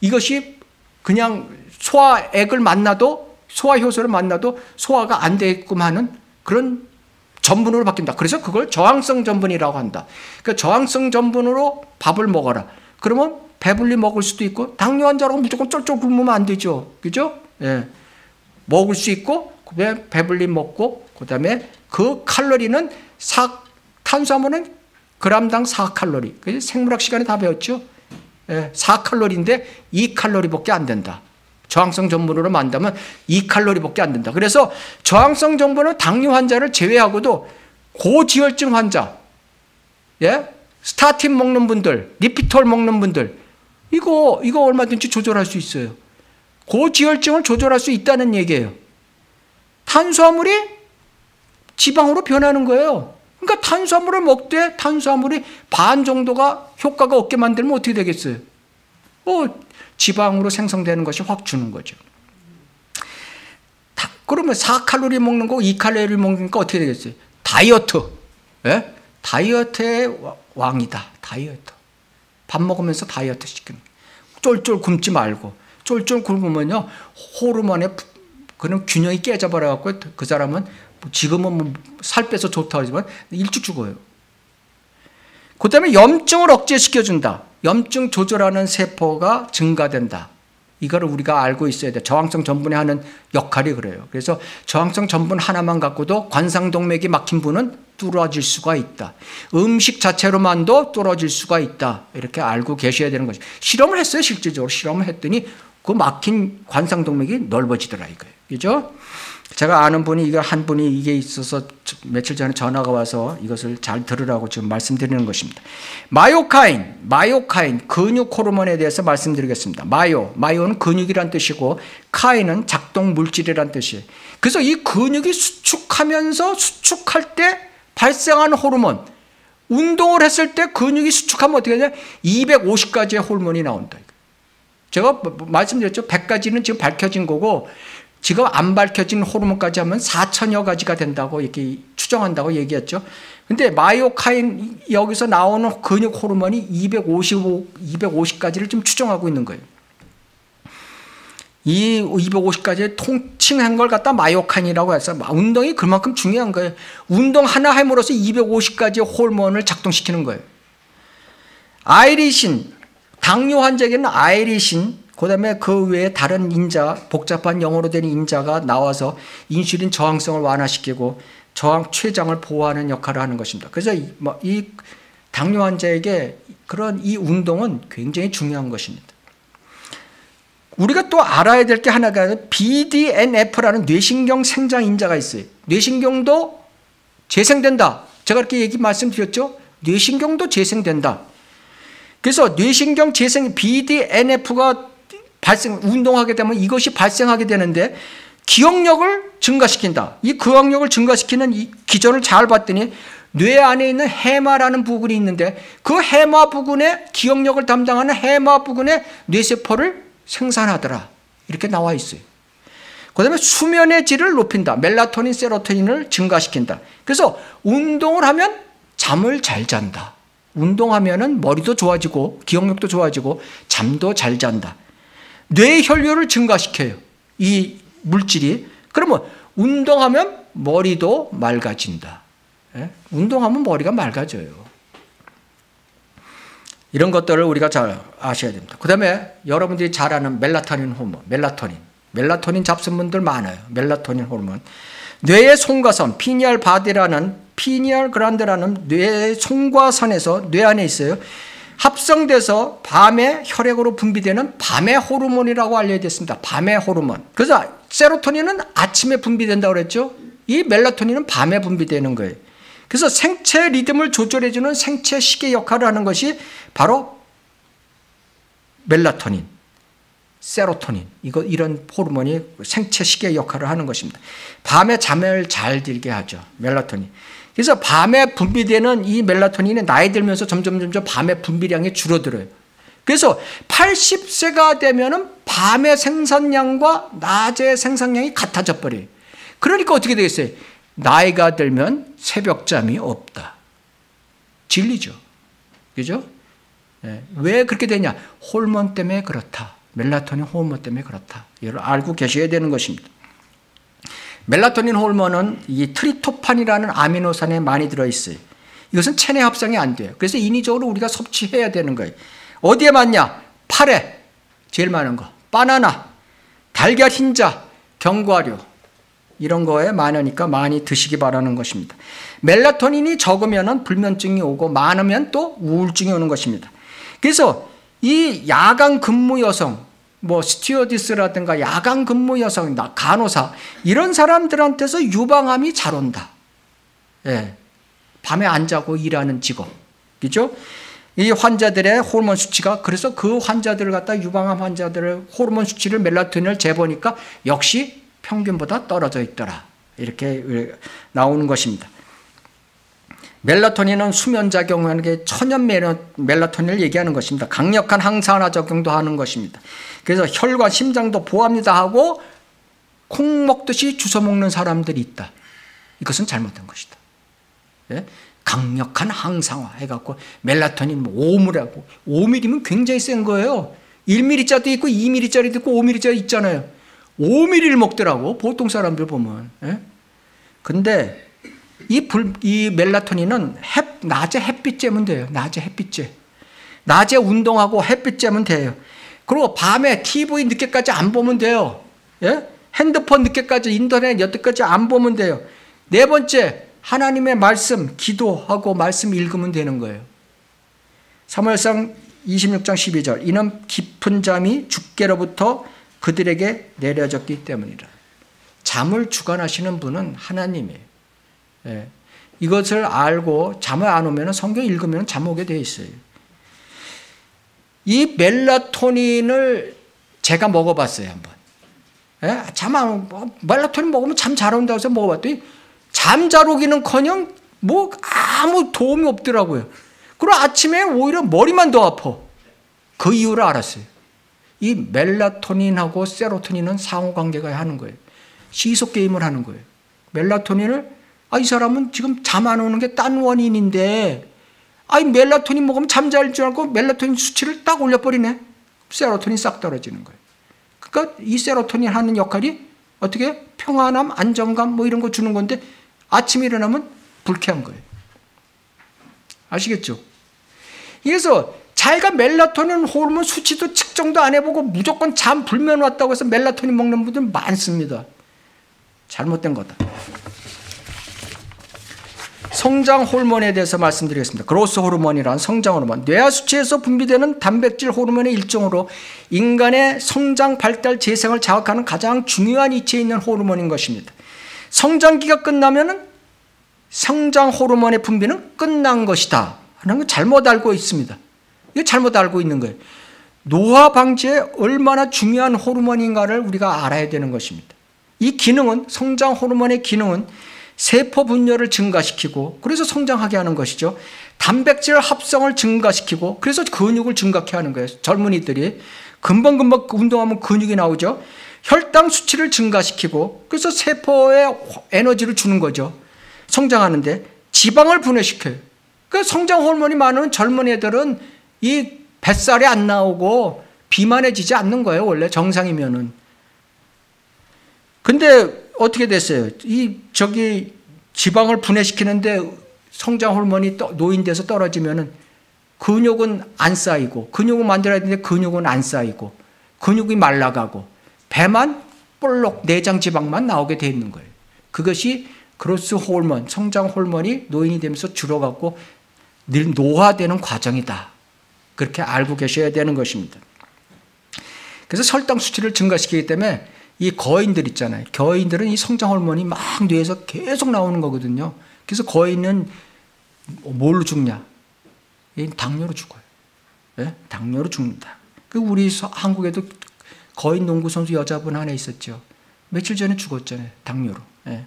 이것이 그냥 소화액을 만나도 소화 효소를 만나도 소화가 안 되게끔 하는 그런 전분으로 바뀐다. 그래서 그걸 저항성 전분이라고 한다. 그 저항성 전분으로 밥을 먹어라. 그러면 배불리 먹을 수도 있고 당뇨 환자라고 무조건 쫄쫄 굶으면 안 되죠. 그죠? 예. 먹을 수 있고 그다음에 배불리 먹고 그다음에 그 칼로리는 사 탄수화물은 그람당 4칼로리. 그 생물학 시간에 다 배웠죠. 예, 4칼로리인데 2칼로리밖에 안 된다. 저항성 전분으로 만다면 2칼로리밖에 안 된다. 그래서 저항성 전분은 당뇨 환자를 제외하고도 고지혈증 환자, 예? 스타틴 먹는 분들, 리피톨 먹는 분들, 이거, 이거 얼마든지 조절할 수 있어요. 고지혈증을 조절할 수 있다는 얘기예요. 탄수화물이 지방으로 변하는 거예요. 그러니까 탄수화물을 먹되 탄수화물이 반 정도가 효과가 없게 만들면 어떻게 되겠어요? 어, 지방으로 생성되는 것이 확 주는 거죠. 다, 그러면 4칼로리 먹는 거 2칼로리 먹는 거 어떻게 되겠어요? 다이어트. 예? 다이어트의 왕이다. 다이어트. 밥 먹으면서 다이어트 시키는 쫄쫄 굶지 말고 쫄쫄 굶으면요 호르몬의 그런 균형이 깨져버려 갖고 그 사람은 지금은 뭐 살 빼서 좋다 하지만 일찍 죽어요. 그 다음에 염증을 억제시켜준다. 염증 조절하는 세포가 증가된다. 이거를 우리가 알고 있어야 돼. 저항성 전분이 하는 역할이 그래요. 그래서 저항성 전분 하나만 갖고도 관상동맥이 막힌 분은 뚫어질 수가 있다. 음식 자체로만도 뚫어질 수가 있다. 이렇게 알고 계셔야 되는 거죠. 실험을 했어요, 실질적으로. 실험을 했더니 그 막힌 관상동맥이 넓어지더라 이거예요. 그죠? 제가 아는 분이 이거 한 분이 이게 있어서 며칠 전에 전화가 와서 이것을 잘 들으라고 지금 말씀드리는 것입니다. 마요카인, 마요카인 근육 호르몬에 대해서 말씀드리겠습니다. 마요, 마요는 근육이란 뜻이고 카인은 작동 물질이란 뜻이에요. 그래서 이 근육이 수축하면서 수축할 때 발생하는 호르몬, 운동을 했을 때 근육이 수축하면 어떻게 되냐? 250가지의 호르몬이 나온다. 제가 말씀드렸죠. 100가지는 지금 밝혀진 거고 지금 안 밝혀진 호르몬까지 하면 4천여 가지가 된다고 이렇게 추정한다고 얘기했죠. 근데 마이오카인 여기서 나오는 근육 호르몬이 255, 250가지를 좀 추정하고 있는 거예요. 이 250가지의 통칭한 걸 갖다 마이오카인이라고 해서 운동이 그만큼 중요한 거예요. 운동 하나 함으로써 250가지의 호르몬을 작동시키는 거예요. 아이리신, 당뇨 환자에게는 아이리신, 그 다음에 그 외에 다른 인자, 복잡한 영어로 된 인자가 나와서 인슐린 저항성을 완화시키고 저항 췌장을 보호하는 역할을 하는 것입니다. 그래서 이, 뭐, 이 당뇨 환자에게 그런 이 운동은 굉장히 중요한 것입니다. 우리가 또 알아야 될 게 하나가 BDNF라는 뇌신경 생장 인자가 있어요. 뇌신경도 재생된다. 제가 이렇게 얘기 말씀드렸죠? 뇌신경도 재생된다. 그래서 뇌신경 재생 BDNF가 발생 운동하게 되면 이것이 발생하게 되는데 기억력을 증가시킨다. 이 기억력을 증가시키는 이 기전을 잘 봤더니 뇌 안에 있는 해마라는 부분이 있는데 그 해마 부분에 기억력을 담당하는 해마 부분에 뇌세포를 생산하더라. 이렇게 나와 있어요. 그 다음에 수면의 질을 높인다. 멜라토닌, 세로토닌을 증가시킨다. 그래서 운동을 하면 잠을 잘 잔다. 운동하면 머리도 좋아지고 기억력도 좋아지고 잠도 잘 잔다. 뇌 혈류를 증가시켜요. 이 물질이. 그러면 운동하면 머리도 맑아진다. 예? 운동하면 머리가 맑아져요. 이런 것들을 우리가 잘 아셔야 됩니다. 그 다음에 여러분들이 잘 아는 멜라토닌 호르몬, 멜라토닌. 멜라토닌 잡순 분들 많아요. 멜라토닌 호르몬. 뇌의 송과선, pineal body라는 pineal gland라는 뇌의 송과선에서 뇌 안에 있어요. 합성돼서 밤에 혈액으로 분비되는 밤의 호르몬이라고 알려졌습니다. 밤의 호르몬. 그래서 세로토닌은 아침에 분비된다고 그랬죠. 이 멜라토닌은 밤에 분비되는 거예요. 그래서 생체 리듬을 조절해주는 생체 시계 역할을 하는 것이 바로 멜라토닌, 세로토닌, 이거, 이런 호르몬이 생체 시계 역할을 하는 것입니다. 밤에 잠을 잘 들게 하죠. 멜라토닌. 그래서 밤에 분비되는 이 멜라토닌이 나이 들면서 점점 점점 밤에 분비량이 줄어들어요. 그래서 80세가 되면은 밤의 생산량과 낮의 생산량이 같아져 버려요. 그러니까 어떻게 되겠어요? 나이가 들면 새벽잠이 없다. 진리죠. 그죠? 네. 왜 그렇게 되냐? 호르몬 때문에 그렇다. 멜라토닌 호르몬 때문에 그렇다. 이걸 알고 계셔야 되는 것입니다. 멜라토닌 호르몬은 이 트리토판이라는 아미노산에 많이 들어있어요. 이것은 체내 합성이 안 돼요. 그래서 인위적으로 우리가 섭취해야 되는 거예요. 어디에 많냐? 팔에 제일 많은 거. 바나나, 달걀 흰자, 견과류 이런 거에 많으니까 많이 드시기 바라는 것입니다. 멜라토닌이 적으면 불면증이 오고 많으면 또 우울증이 오는 것입니다. 그래서 이 야간 근무 여성, 뭐 스튜어디스라든가 야간 근무 여성, 간호사 이런 사람들한테서 유방암이 잘 온다. 예. 밤에 안 자고 일하는 직업. 그죠? 이 환자들의 호르몬 수치가 그래서 그 환자들을 갖다 유방암 환자들의 호르몬 수치를 멜라토닌을 재보니까 역시 평균보다 떨어져 있더라. 이렇게 나오는 것입니다. 멜라토닌은 수면 작용하는 게 천연 멜라토닌을 얘기하는 것입니다. 강력한 항산화 작용도 하는 것입니다. 그래서 혈관, 심장도 보합니다 하고 콩 먹듯이 주워 먹는 사람들이 있다. 이것은 잘못된 것이다. 예? 강력한 항상화 해갖고 멜라토닌 뭐 5ml하고 5mm면 굉장히 센 거예요. 1mm짜리도 있고 2mm짜리도 있고 5mm짜리 있잖아요. 5mm를 먹더라고 보통 사람들 보면. 예? 근데 이, 불, 이 멜라토닌은 햇, 낮에 햇빛 쬐면 돼요. 낮에 햇빛 쬐. 낮에 운동하고 햇빛 쬐면 돼요. 그리고 밤에 TV 늦게까지 안 보면 돼요. 예? 핸드폰 늦게까지 인터넷 여태까지 안 보면 돼요. 네 번째, 하나님의 말씀 기도하고 말씀 읽으면 되는 거예요. 사무엘상 26장 12절 이는 깊은 잠이 주께로부터 그들에게 내려졌기 때문이라. 잠을 주관하시는 분은 하나님이에요. 예. 이것을 알고 잠을 안 오면 성경 읽으면 잠 오게 돼 있어요. 이 멜라토닌을 제가 먹어봤어요 한번. 예? 잠안 멜라토닌 먹으면 잠 잘 온다고 해서 먹어봤더니 잠 잘 오기는커녕 뭐 아무 도움이 없더라고요. 그리고 아침에 오히려 머리만 더 아파. 그 이유를 알았어요. 이 멜라토닌하고 세로토닌은 상호관계가 하는 거예요. 시속 게임을 하는 거예요. 멜라토닌을 아 이 사람은 지금 잠 안 오는 게 딴 원인인데 아이 멜라토닌 먹으면 잠잘 줄 알고 멜라토닌 수치를 딱 올려버리네. 세로토닌 싹 떨어지는 거예요. 그러니까 이 세로토닌 하는 역할이 어떻게 평안함, 안정감 뭐 이런 거 주는 건데 아침에 일어나면 불쾌한 거예요. 아시겠죠? 그래서 자기가 멜라토닌 호르몬 수치도 측정도 안 해보고 무조건 잠 불면 왔다고 해서 멜라토닌 먹는 분들 많습니다. 잘못된 거다. 성장 호르몬에 대해서 말씀드리겠습니다. 그로스 호르몬이란 성장 호르몬. 뇌하 수치에서 분비되는 단백질 호르몬의 일종으로 인간의 성장, 발달, 재생을 자극하는 가장 중요한 위치에 있는 호르몬인 것입니다. 성장기가 끝나면은 성장 호르몬의 분비는 끝난 것이다. 하는 걸 잘못 알고 있습니다. 이거 잘못 알고 있는 거예요. 노화 방지에 얼마나 중요한 호르몬인가를 우리가 알아야 되는 것입니다. 이 기능은 성장 호르몬의 기능은 세포 분열을 증가시키고 그래서 성장하게 하는 것이죠. 단백질 합성을 증가시키고 그래서 근육을 증가케 하는 거예요. 젊은이들이 금방금방 운동하면 근육이 나오죠. 혈당 수치를 증가시키고 그래서 세포에 에너지를 주는 거죠. 성장하는데 지방을 분해시켜요. 그 성장 호르몬이 많은 젊은 애들은 이 뱃살이 안 나오고 비만해지지 않는 거예요. 원래 정상이면은. 근데 어떻게 됐어요? 이 저기 지방을 분해시키는데 성장 호르몬이 노인돼서 떨어지면은 근육은 안 쌓이고 근육은 만들어야 되는데 근육은 안 쌓이고 근육이 말라가고 배만 볼록 내장 지방만 나오게 돼 있는 거예요. 그것이 그로스 호르몬, 성장 호르몬이 노인이 되면서 줄어갖고 늘 노화되는 과정이다. 그렇게 알고 계셔야 되는 것입니다. 그래서 설탕 수치를 증가시키기 때문에 이 거인들 있잖아요. 거인들은 이 성장 호르몬이 막 뇌에서 계속 나오는 거거든요. 그래서 거인은 뭘로 죽냐? 당뇨로 죽어요. 네? 당뇨로 죽는다. 그 우리 한국에도 거인 농구 선수 여자분 하나 있었죠. 며칠 전에 죽었잖아요. 당뇨로. 예.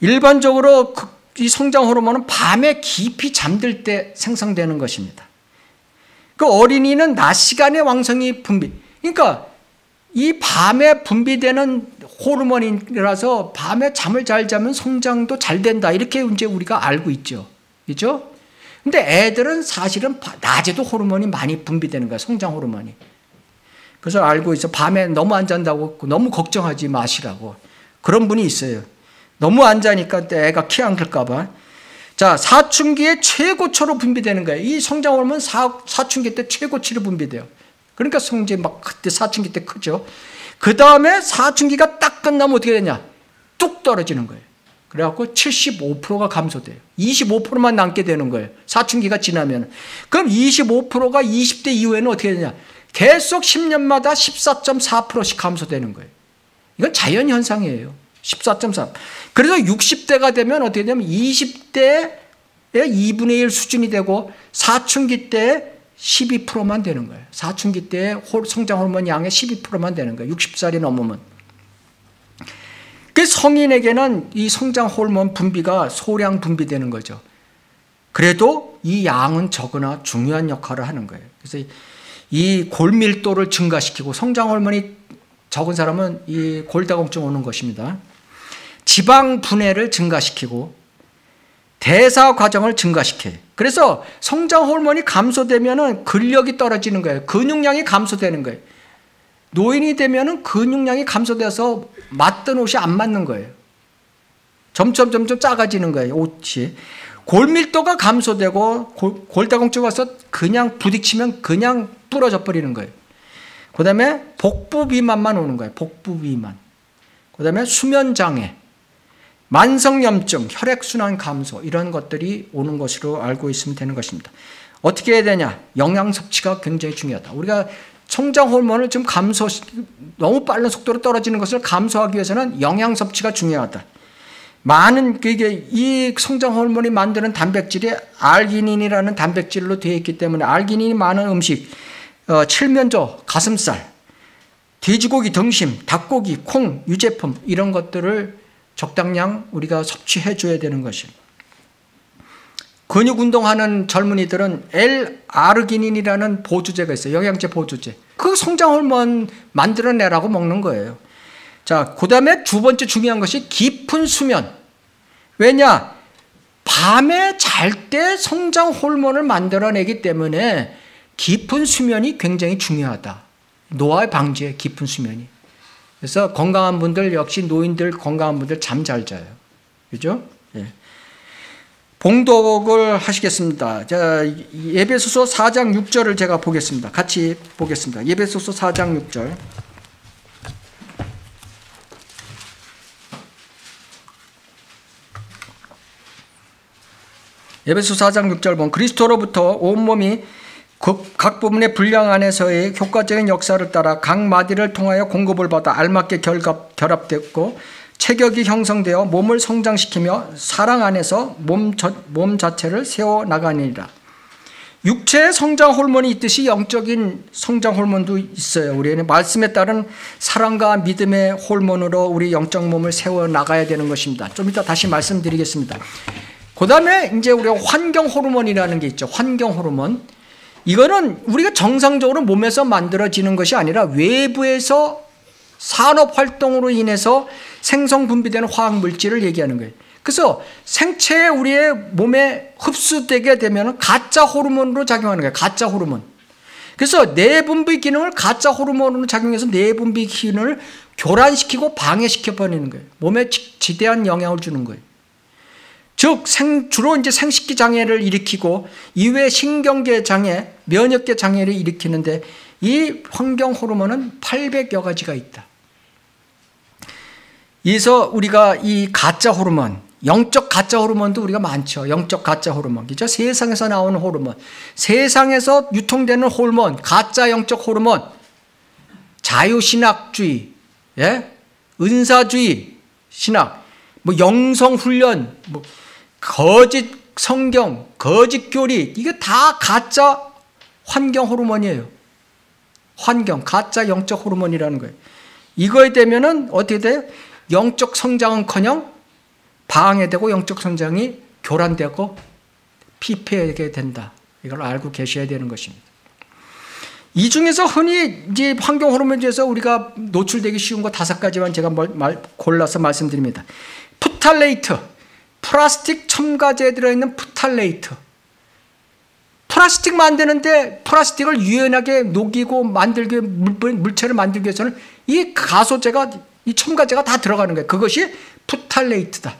일반적으로 그, 이 성장 호르몬은 밤에 깊이 잠들 때 생성되는 것입니다. 그 어린이는 낮 시간에 왕성히 분비. 그러니까 이 밤에 분비되는 호르몬이라서 밤에 잠을 잘 자면 성장도 잘 된다. 이렇게 이제 우리가 알고 있죠. 그죠? 근데 애들은 사실은 낮에도 호르몬이 많이 분비되는 거야. 성장 호르몬이. 그래서 알고 있어. 밤에 너무 안 잔다고 너무 걱정하지 마시라고. 그런 분이 있어요. 너무 안 자니까 애가 키 안 클까봐. 자, 사춘기에 최고초로 분비되는 거예요. 이 성장 호르몬 사, 사춘기 때 최고치로 분비돼요. 그러니까 성질 막 그때 사춘기 때 크죠. 그 다음에 사춘기가 딱 끝나면 어떻게 되냐? 뚝 떨어지는 거예요. 그래갖고 75%가 감소돼요. 25%만 남게 되는 거예요. 사춘기가 지나면. 그럼 25%가 20대 이후에는 어떻게 되냐? 계속 10년마다 14.4%씩 감소되는 거예요. 이건 자연 현상이에요. 14.3. 그래서 60대가 되면 어떻게 되냐면 20대의 2분의 1 수준이 되고 사춘기 때 12%만 되는 거예요. 사춘기 때 성장 호르몬 양의 12%만 되는 거예요. 60살이 넘으면. 그 성인에게는 이 성장 호르몬 분비가 소량 분비되는 거죠. 그래도 이 양은 적으나 중요한 역할을 하는 거예요. 그래서 이 골밀도를 증가시키고 성장 호르몬이 적은 사람은 이 골다공증 오는 것입니다. 지방 분해를 증가시키고 대사 과정을 증가시켜요. 그래서 성장 호르몬이 감소되면 근력이 떨어지는 거예요. 근육량이 감소되는 거예요. 노인이 되면 근육량이 감소돼서 맞던 옷이 안 맞는 거예요. 점점 점점 작아지는 거예요. 옷이. 골밀도가 감소되고 골다공증 와서 그냥 부딪히면 그냥 부러져 버리는 거예요. 그 다음에 복부 비만만 오는 거예요. 복부 비만. 그 다음에 수면 장애. 만성염증, 혈액순환 감소 이런 것들이 오는 것으로 알고 있으면 되는 것입니다. 어떻게 해야 되냐? 영양 섭취가 굉장히 중요하다. 우리가 성장 호르몬을 좀 감소 너무 빠른 속도로 떨어지는 것을 감소하기 위해서는 영양 섭취가 중요하다. 많은 그게 이 성장 호르몬이 만드는 단백질이 알기닌이라는 단백질로 되어 있기 때문에 알기닌이 많은 음식, 어, 칠면조, 가슴살, 돼지고기 등심, 닭고기, 콩, 유제품 이런 것들을 적당량 우리가 섭취해 줘야 되는 것입니다. 근육 운동하는 젊은이들은 L-아르기닌이라는 보조제가 있어요. 영양제 보조제. 그 성장 호르몬 만들어내라고 먹는 거예요. 자, 그 다음에 두 번째 중요한 것이 깊은 수면. 왜냐? 밤에 잘 때 성장 호르몬을 만들어내기 때문에 깊은 수면이 굉장히 중요하다. 노화 방지에 깊은 수면이. 그래서 건강한 분들 역시 노인들 건강한 분들 잠 잘 자요. 그죠? 예. 봉독을 하시겠습니다. 자, 예배소서 4장 6절을 제가 보겠습니다. 같이 보겠습니다. 예배소서 4장 6절. 예배소 4장 6절 보면 그리스도로부터 온몸이 각 부분의 분량 안에서의 효과적인 역사를 따라 각 마디를 통하여 공급을 받아 알맞게 결합, 결합됐고 체격이 형성되어 몸을 성장시키며 사랑 안에서 몸, 저, 몸 자체를 세워 나가니라. 육체의 성장 호르몬이 있듯이 영적인 성장 호르몬도 있어요. 우리는 말씀에 따른 사랑과 믿음의 호르몬으로 우리 영적 몸을 세워 나가야 되는 것입니다. 좀 이따 다시 말씀드리겠습니다. 그 다음에 이제 우리가 환경 호르몬이라는 게 있죠. 환경 호르몬. 이거는 우리가 정상적으로 몸에서 만들어지는 것이 아니라 외부에서 산업 활동으로 인해서 생성 분비되는 화학 물질을 얘기하는 거예요. 그래서 생체에 우리의 몸에 흡수되게 되면 가짜 호르몬으로 작용하는 거예요. 가짜 호르몬. 그래서 내분비 기능을 가짜 호르몬으로 작용해서 내분비 기능을 교란시키고 방해시켜 버리는 거예요. 몸에 지대한 영향을 주는 거예요. 즉 생, 주로 이제 생식기 장애를 일으키고 이외 신경계 장애, 면역계 장애를 일으키는데 이 환경 호르몬은 800여 가지가 있다. 그래서 우리가 이 가짜 호르몬, 영적 가짜 호르몬도 우리가 많죠. 영적 가짜 호르몬. 그죠? 세상에서 나오는 호르몬. 세상에서 유통되는 호르몬, 가짜 영적 호르몬. 자유신학주의, 예? 은사주의, 신학, 뭐 영성훈련, 뭐 거짓 성경, 거짓 교리, 이게 다 가짜 환경 호르몬이에요. 환경, 가짜 영적 호르몬이라는 거예요. 이거에 되면은 어떻게 돼요? 영적 성장은 커녕 방해되고 영적 성장이 교란되고 피폐하게 된다. 이걸 알고 계셔야 되는 것입니다. 이 중에서 흔히 이제 환경 호르몬 중에서 우리가 노출되기 쉬운 거 다섯 가지만 제가 말, 골라서 말씀드립니다. phthalate, 플라스틱 첨가제에 들어있는 phthalate. 플라스틱 만드는데 플라스틱을 유연하게 녹이고 만들기 물체를 만들기 위해서는 이 가소제가 이 첨가제가 다 들어가는 거예요. 그것이 phthalate다.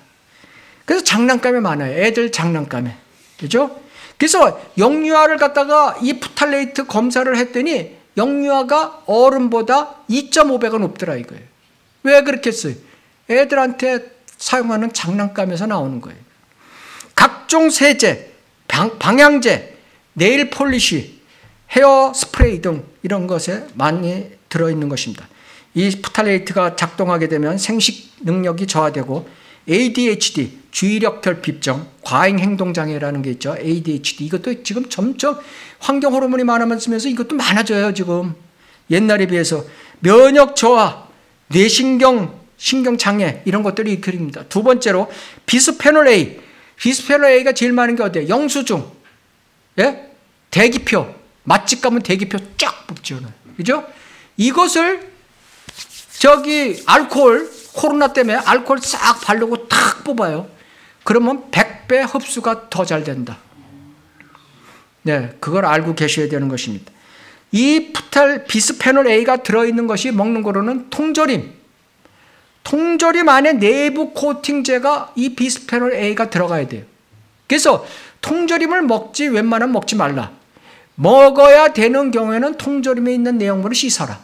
그래서 장난감이 많아요. 애들 장난감에. 그죠? 그래서 영유아를 갖다가 이 phthalate 검사를 했더니 영유아가 어른보다 2.5배가 높더라 이거예요. 왜 그렇겠어요? 애들한테 사용하는 장난감에서 나오는 거예요. 각종 세제, 방, 방향제, nail polish, 헤어 스프레이 등 이런 것에 많이 들어있는 것입니다. 이 phthalate가 작동하게 되면 생식 능력이 저하되고 ADHD, 주의력 결핍증, 과잉 행동 장애라는 게 있죠. ADHD 이것도 지금 점점 환경 호르몬이 많아지면서 이것도 많아져요, 지금. 옛날에 비해서 면역 저하, 뇌신경 신경 장애 이런 것들이 일으킵니다. 두 번째로 비스페놀 A. 비스페놀 A가 제일 많은 게 어때요? 영수증. 예? 대기표. 맛집 가면 대기표 쫙 뽑죠. 그죠? 이것을 저기 알코올 코로나 때문에 알코올 싹 바르고 탁 뽑아요. 그러면 100배 흡수가 더 잘 된다. 네, 그걸 알고 계셔야 되는 것입니다. 이 푸탈 비스페놀 A가 들어있는 것이 먹는 거로는 통조림. 통조림 안에 내부 코팅제가 이 비스페놀 A가 들어가야 돼요. 그래서 통조림을 먹지 웬만하면 먹지 말라. 먹어야 되는 경우에는 통조림에 있는 내용물을 씻어라.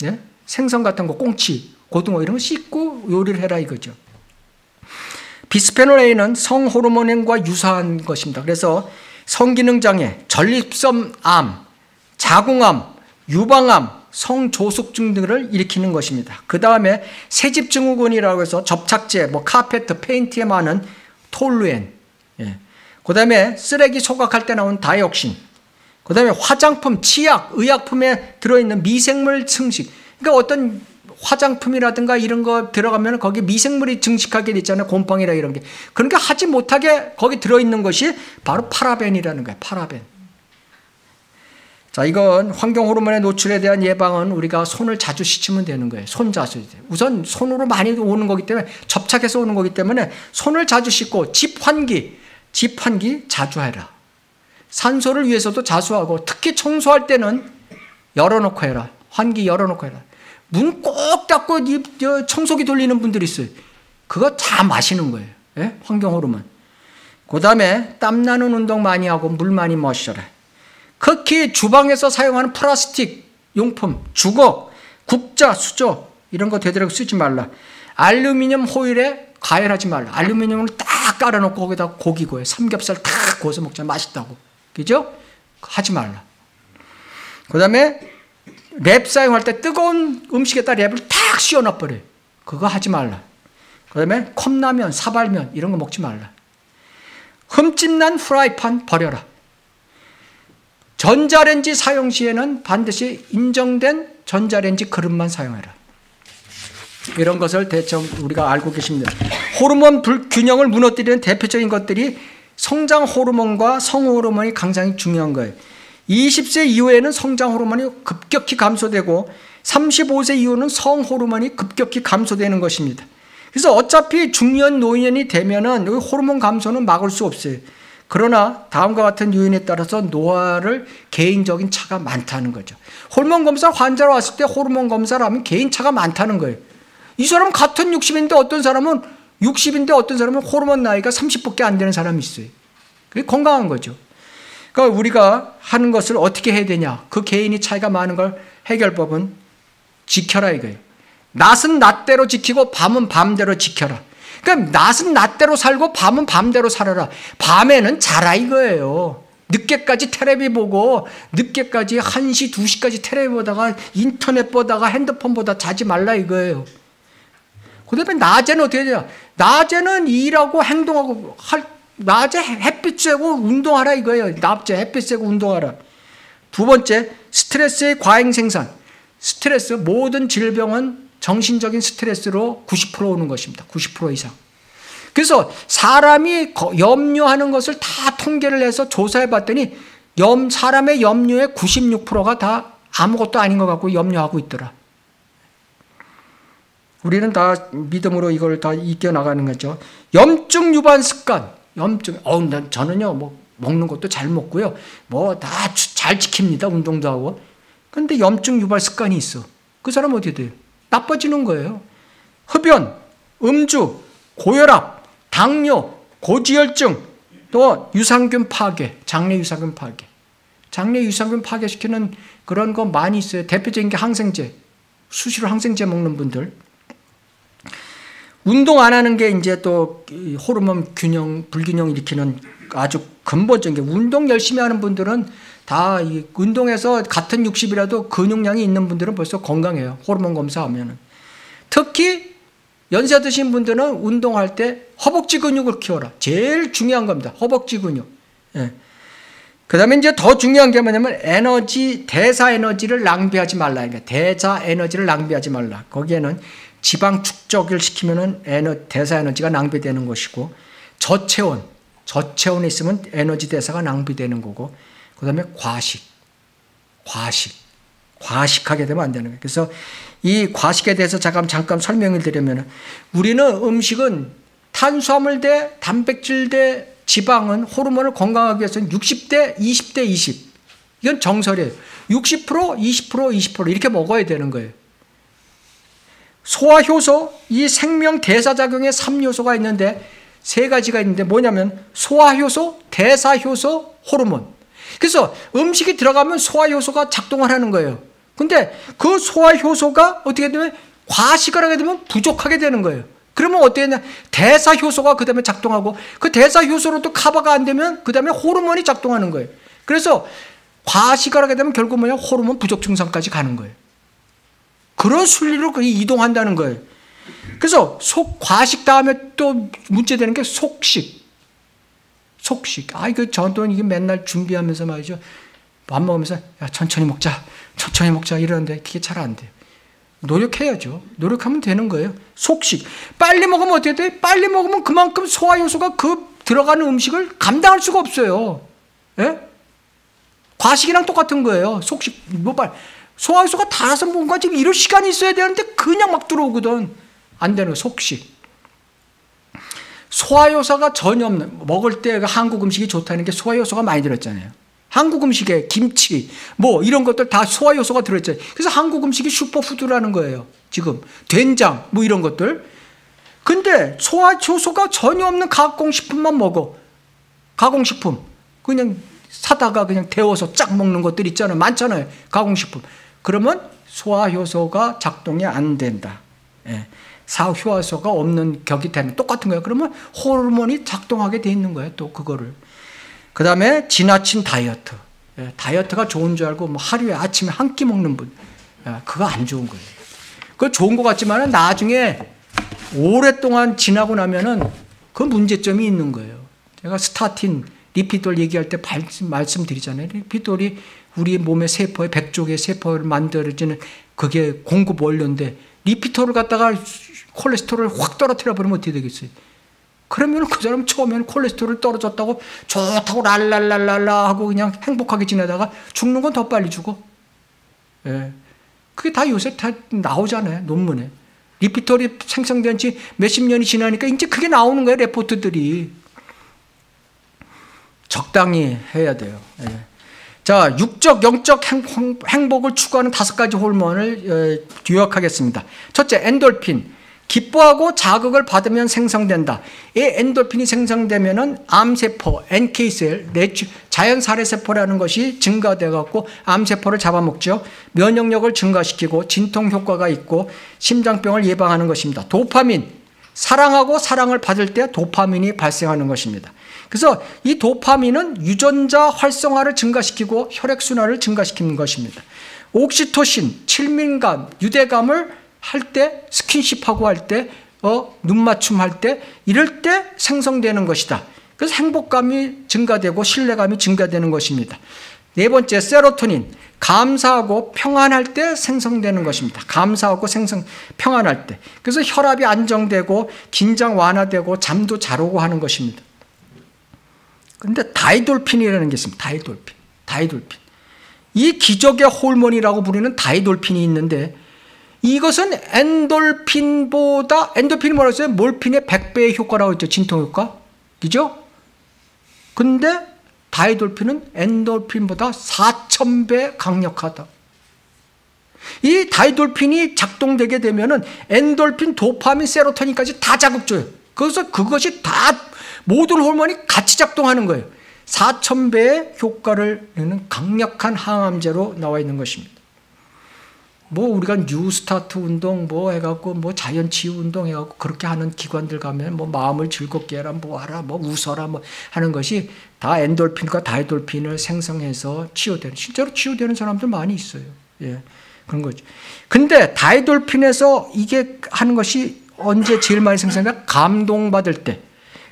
네? 생선 같은 거, 꽁치, 고등어 이런 거 씻고 요리를 해라 이거죠. 비스페놀 A는 성호르몬과 유사한 것입니다. 그래서 성기능 장애, 전립선암, 자궁암, 유방암, 성조숙증 등을 일으키는 것입니다. 그 다음에 새집 증후군이라고 해서 접착제, 뭐 카페트, 페인트에 많은 톨루엔, 예. 그 다음에 쓰레기 소각할 때 나온 다이옥신, 그 다음에 화장품, 치약, 의약품에 들어있는 미생물 증식. 그러니까 어떤 화장품이라든가 이런 거 들어가면 거기 미생물이 증식하게 되잖아요. 곰팡이라 이런 게. 그러니까 하지 못하게 거기 들어있는 것이 바로 파라벤이라는 거예요. 파라벤. 자, 이건 환경 호르몬의 노출에 대한 예방은 우리가 손을 자주 씻으면 되는 거예요. 손 자주. 우선 손으로 많이 오는 거기 때문에 접착해서 오는 거기 때문에 손을 자주 씻고 집 환기, 집 환기 자주 해라. 산소를 위해서도 자주 하고 특히 청소할 때는 열어놓고 해라. 환기 열어놓고 해라. 문 꼭 닫고 청소기 돌리는 분들이 있어요. 그거 다 마시는 거예요. 예? 환경 호르몬. 그 다음에 땀나는 운동 많이 하고 물 많이 마셔라. 특히 주방에서 사용하는 플라스틱 용품, 주걱, 국자, 수저 이런 거 되도록 쓰지 말라. 알루미늄 호일에 가열하지 말라. 알루미늄을 딱 깔아놓고 거기다 고기 구워 삼겹살 딱 구워서 먹자 맛있다고. 그죠? 하지 말라. 그 다음에 랩 사용할 때 뜨거운 음식에다 랩을 탁 씌워놔버려. 그거 하지 말라. 그 다음에 컵라면, 사발면 이런 거 먹지 말라. 흠집난 프라이팬 버려라. 전자레인지 사용 시에는 반드시 인정된 전자레인지 그릇만 사용해라. 이런 것을 대충 우리가 알고 계십니다. 호르몬 불균형을 무너뜨리는 대표적인 것들이 성장 호르몬과 성 호르몬이 굉장히 중요한 거예요. 20세 이후에는 성장 호르몬이 급격히 감소되고 35세 이후는 성 호르몬이 급격히 감소되는 것입니다. 그래서 어차피 중년 노인이 되면은 호르몬 감소는 막을 수 없어요. 그러나 다음과 같은 요인에 따라서 노화를 개인적인 차가 많다는 거죠. 호르몬 검사 환자로 왔을 때 호르몬 검사를 하면 개인 차가 많다는 거예요. 이 사람 같은 60인데 어떤 사람은 60인데 어떤 사람은 호르몬 나이가 30밖에 안 되는 사람이 있어요. 그게 건강한 거죠. 그러니까 우리가 하는 것을 어떻게 해야 되냐. 그 개인이 차이가 많은 걸 해결법은 지켜라 이거예요. 낮은 낮대로 지키고 밤은 밤대로 지켜라. 그러니까 낮은 낮대로 살고 밤은 밤대로 살아라. 밤에는 자라 이거예요. 늦게까지 테레비 보고 늦게까지 1시, 2시까지 테레비 보다가 인터넷 보다가 핸드폰 보다 자지 말라 이거예요. 그 다음에 낮에는 어떻게 돼요? 낮에는 일하고 행동하고 할, 낮에 햇빛 쬐고 운동하라 이거예요. 낮에 햇빛 쬐고 운동하라. 두 번째, 스트레스의 과잉 생산. 스트레스, 모든 질병은 정신적인 스트레스로 90% 오는 것입니다. 90% 이상. 그래서 사람이 염려하는 것을 다 통계를 해서 조사해 봤더니 염 사람의 염료의 96%가 다 아무것도 아닌 것 같고 염려하고 있더라. 우리는 다 믿음으로 이걸 다 이겨나가는 거죠. 염증 유발 습관. 염증, 어, 난 저는요, 뭐, 먹는 것도 잘 먹고요. 뭐, 다 잘 지킵니다. 운동도 하고. 근데 염증 유발 습관이 있어. 그 사람 어떻게 돼요? 나빠지는 거예요. 흡연, 음주, 고혈압, 당뇨, 고지혈증, 또 유산균 파괴, 장내 유산균 파괴. 장내 유산균 파괴시키는 그런 거 많이 있어요. 대표적인 게 항생제. 수시로 항생제 먹는 분들. 운동 안 하는 게 이제 또 호르몬 균형, 불균형 일으키는 아주 근본적인 게 운동 열심히 하는 분들은 다 운동해서 같은 60이라도 근육량이 있는 분들은 벌써 건강해요. 호르몬 검사하면은. 특히 연세 드신 분들은 운동할 때 허벅지 근육을 키워라. 제일 중요한 겁니다. 허벅지 근육. 예. 그 다음에 이제 더 중요한 게 뭐냐면 에너지, 대사 에너지를 낭비하지 말라. 그러니까 대사 에너지를 낭비하지 말라. 거기에는 지방 축적을 시키면은 에너, 대사 에너지가 낭비되는 것이고 저체온, 저체온에 있으면 에너지 대사가 낭비되는 거고 그 다음에 과식, 과식, 과식하게 되면 안 되는 거예요. 그래서 이 과식에 대해서 잠깐 잠깐 설명을 드리면 우리는 음식은 탄수화물 대 단백질 대 지방은 호르몬을 건강하기 위해서는 60대 20대 20 이건 정설이에요. 60% 20% 20% 이렇게 먹어야 되는 거예요. 소화효소, 이 생명 대사작용에 3요소가 있는데 세 가지가 있는데 뭐냐면 소화효소, 대사효소, 호르몬. 그래서 음식이 들어가면 소화효소가 작동을 하는 거예요. 근데 그 소화효소가 어떻게 되면 과식을 하게 되면 부족하게 되는 거예요. 그러면 어떻게 되냐? 대사효소가 그 다음에 작동하고 그 대사효소로 또 커버가 안 되면 그 다음에 호르몬이 작동하는 거예요. 그래서 과식을 하게 되면 결국 뭐냐? 호르몬 부족 증상까지 가는 거예요. 그런 순리로 이동한다는 거예요. 그래서 속 과식 다음에 또 문제되는 게 속식. 속식. 아, 이거 저도 이게 맨날 준비하면서 말이죠. 밥 먹으면서 야, 천천히 먹자. 천천히 먹자. 이러는데 그게 잘 안 돼요. 노력해야죠. 노력하면 되는 거예요. 속식. 빨리 먹으면 어떻게 돼? 빨리 먹으면 그만큼 소화효소가 그 들어가는 음식을 감당할 수가 없어요. 예? 과식이랑 똑같은 거예요. 속식. 뭐 빨리. 소화효소가 닳아서 뭔가 지금 이럴 시간이 있어야 되는데 그냥 막 들어오거든. 안 되는 속식. 소화효소가 전혀 없는, 먹을 때 한국 음식이 좋다는 게 소화효소가 많이 들었잖아요. 한국 음식에 김치, 뭐 이런 것들 다 소화효소가 들어있잖아요. 그래서 한국 음식이 슈퍼푸드라는 거예요. 지금. 된장, 뭐 이런 것들. 근데 소화효소가 전혀 없는 가공식품만 먹어. 가공식품. 그냥 사다가 그냥 데워서 쫙 먹는 것들 있잖아요. 많잖아요. 가공식품. 그러면 소화효소가 작동이 안 된다. 예. 사효소가 없는 격이 되는 똑같은 거예요. 그러면 호르몬이 작동하게 돼 있는 거예요. 또 그거를. 그 다음에 지나친 다이어트. 예. 다이어트가 좋은 줄 알고 뭐 하루에 아침에 한 끼 먹는 분. 예. 그거 안 좋은 거예요. 그거 좋은 것 같지만 나중에 오랫동안 지나고 나면은 그 문제점이 있는 거예요. 제가 스타틴, 리피돌 얘기할 때 말씀 드리잖아요. 리피돌이 우리 몸의 세포의 백족의 세포를 만들어지는 그게 공급 원료인데 리피토를 갖다가 콜레스테롤을 확 떨어뜨려 버리면 어떻게 되겠어요? 그러면 그 사람 처음에는 콜레스테롤 떨어졌다고 좋다고 랄랄랄랄라 하고 그냥 행복하게 지내다가 죽는 건 더 빨리 죽어. 예. 그게 다 요새 다 나오잖아요. 논문에. 리피톨이 생성된 지 몇십 년이 지나니까 이제 그게 나오는 거예요. 레포트들이. 적당히 해야 돼요. 예. 자, 육적, 영적 행 복을 추구하는 다섯 가지 호르몬을 어, 요약하겠습니다. 첫째, 엔돌핀. 기뻐하고 자극을 받으면 생성된다. 이 엔돌핀이 생성되면은 암세포, NK셀, 자연 살해세포라는 것이 증가돼 갖고 암세포를 잡아먹죠. 면역력을 증가시키고 진통 효과가 있고 심장병을 예방하는 것입니다. 도파민, 사랑하고 사랑을 받을 때 도파민이 발생하는 것입니다. 그래서 이 도파민은 유전자 활성화를 증가시키고 혈액순환을 증가시키는 것입니다. 옥시토신, 칠민감, 유대감을 할 때, 스킨십하고 할 때, 어, 눈 맞춤 할 때, 이럴 때 생성되는 것이다. 그래서 행복감이 증가되고 신뢰감이 증가되는 것입니다. 네 번째, 세로토닌. 감사하고 평안할 때 생성되는 것입니다. 감사하고 생성, 평안할 때. 그래서 혈압이 안정되고, 긴장 완화되고, 잠도 잘 오고 하는 것입니다. 근데 다이돌핀이라는 게 있습니다. 다이돌핀. 다이돌핀. 이 기적의 호르몬이라고 부르는 다이돌핀이 있는데 이것은 엔돌핀보다 엔돌핀이 뭐라고 했어요? 몰핀의 100배의 효과라고 했죠. 진통 효과. 그죠? 근데 다이돌핀은 엔돌핀보다 4,000배 강력하다. 이 다이돌핀이 작동되게 되면은 엔돌핀, 도파민, 세로토닌까지 다 자극줘요. 그래서 그것이 다 모든 호르몬이 같이 작동하는 거예요. 4,000배의 효과를 내는 강력한 항암제로 나와 있는 것입니다. 뭐 우리가 뉴스타트 운동 뭐 해갖고 뭐 자연치유 운동 해갖고 그렇게 하는 기관들 가면 뭐 마음을 즐겁게 해라 뭐 하라 뭐 웃어라 뭐 하는 것이 다 엔돌핀과 다이돌핀을 생성해서 치유되는 실제로 치유되는 사람들 많이 있어요. 예. 그런 거죠. 근데 다이돌핀에서 이게 하는 것이 언제 제일 많이 생성돼? 감동받을 때.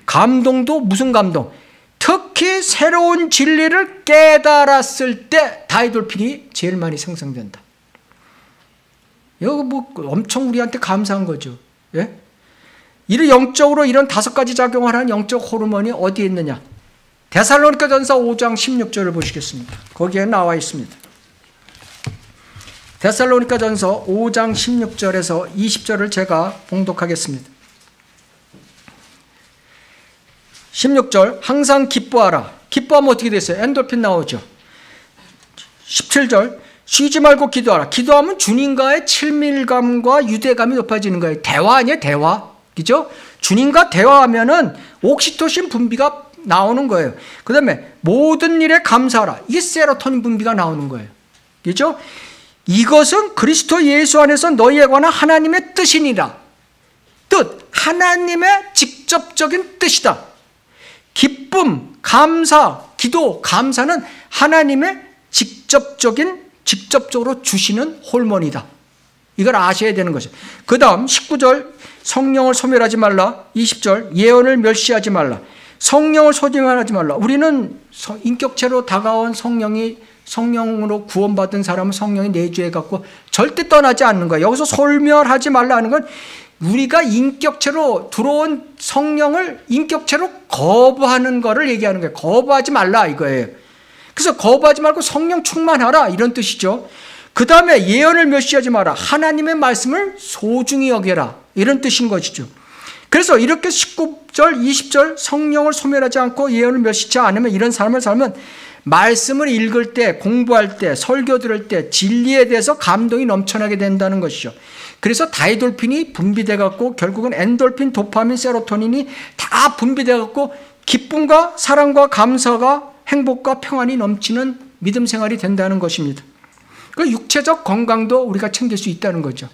감동도 무슨 감동? 특히 새로운 진리를 깨달았을 때 다이돌핀이 제일 많이 생성된다. 이거 뭐 엄청 우리한테 감사한 거죠. 예? 이런 영적으로 이런 다섯 가지 작용을 하는 영적 호르몬이 어디에 있느냐? 데살로니가 전서 5장 16절을 보시겠습니다. 거기에 나와 있습니다. 데살로니가 전서 5장 16절에서 20절을 제가 봉독하겠습니다. 16절 항상 기뻐하라. 기뻐하면 어떻게 됐어요? 엔돌핀 나오죠. 17절 쉬지 말고 기도하라. 기도하면 주님과의 친밀감과 유대감이 높아지는 거예요. 대화 아니에요, 대화. 그죠? 주님과 대화하면은 옥시토신 분비가 나오는 거예요. 그 다음에 모든 일에 감사하라. 이게 세로토닌 분비가 나오는 거예요. 그죠? 이것은 그리스도 예수 안에서 너희에 관한 하나님의 뜻이니라. 뜻, 하나님의 직접적인 뜻이다. 기쁨, 감사, 기도, 감사는 하나님의 직접적인 직접적으로 주시는 호르몬이다. 이걸 아셔야 되는 것이죠. 그 다음 19절 성령을 소멸하지 말라. 20절 예언을 멸시하지 말라. 성령을 소멸하지 말라. 우리는 인격체로 다가온 성령이 성령으로 구원받은 사람은 성령이 내주해 갖고 절대 떠나지 않는 거야. 여기서 소멸하지 말라는 건 우리가 인격체로 들어온 성령을 인격체로 거부하는 거를 얘기하는 거예요. 거부하지 말라 이거예요. 그래서 거부하지 말고 성령 충만하라 이런 뜻이죠. 그 다음에 예언을 멸시하지 마라. 하나님의 말씀을 소중히 여겨라. 이런 뜻인 것이죠. 그래서 이렇게 19절, 20절 성령을 소멸하지 않고 예언을 멸시치 않으면 이런 삶을 살면 말씀을 읽을 때, 공부할 때, 설교 들을 때 진리에 대해서 감동이 넘쳐나게 된다는 것이죠. 그래서 다이돌핀이 분비돼 갖고 결국은 엔돌핀, 도파민, 세로토닌이 다 분비돼 갖고 기쁨과 사랑과 감사가 행복과 평안이 넘치는 믿음 생활이 된다는 것입니다. 그 육체적 건강도 우리가 챙길 수 있다는 거죠.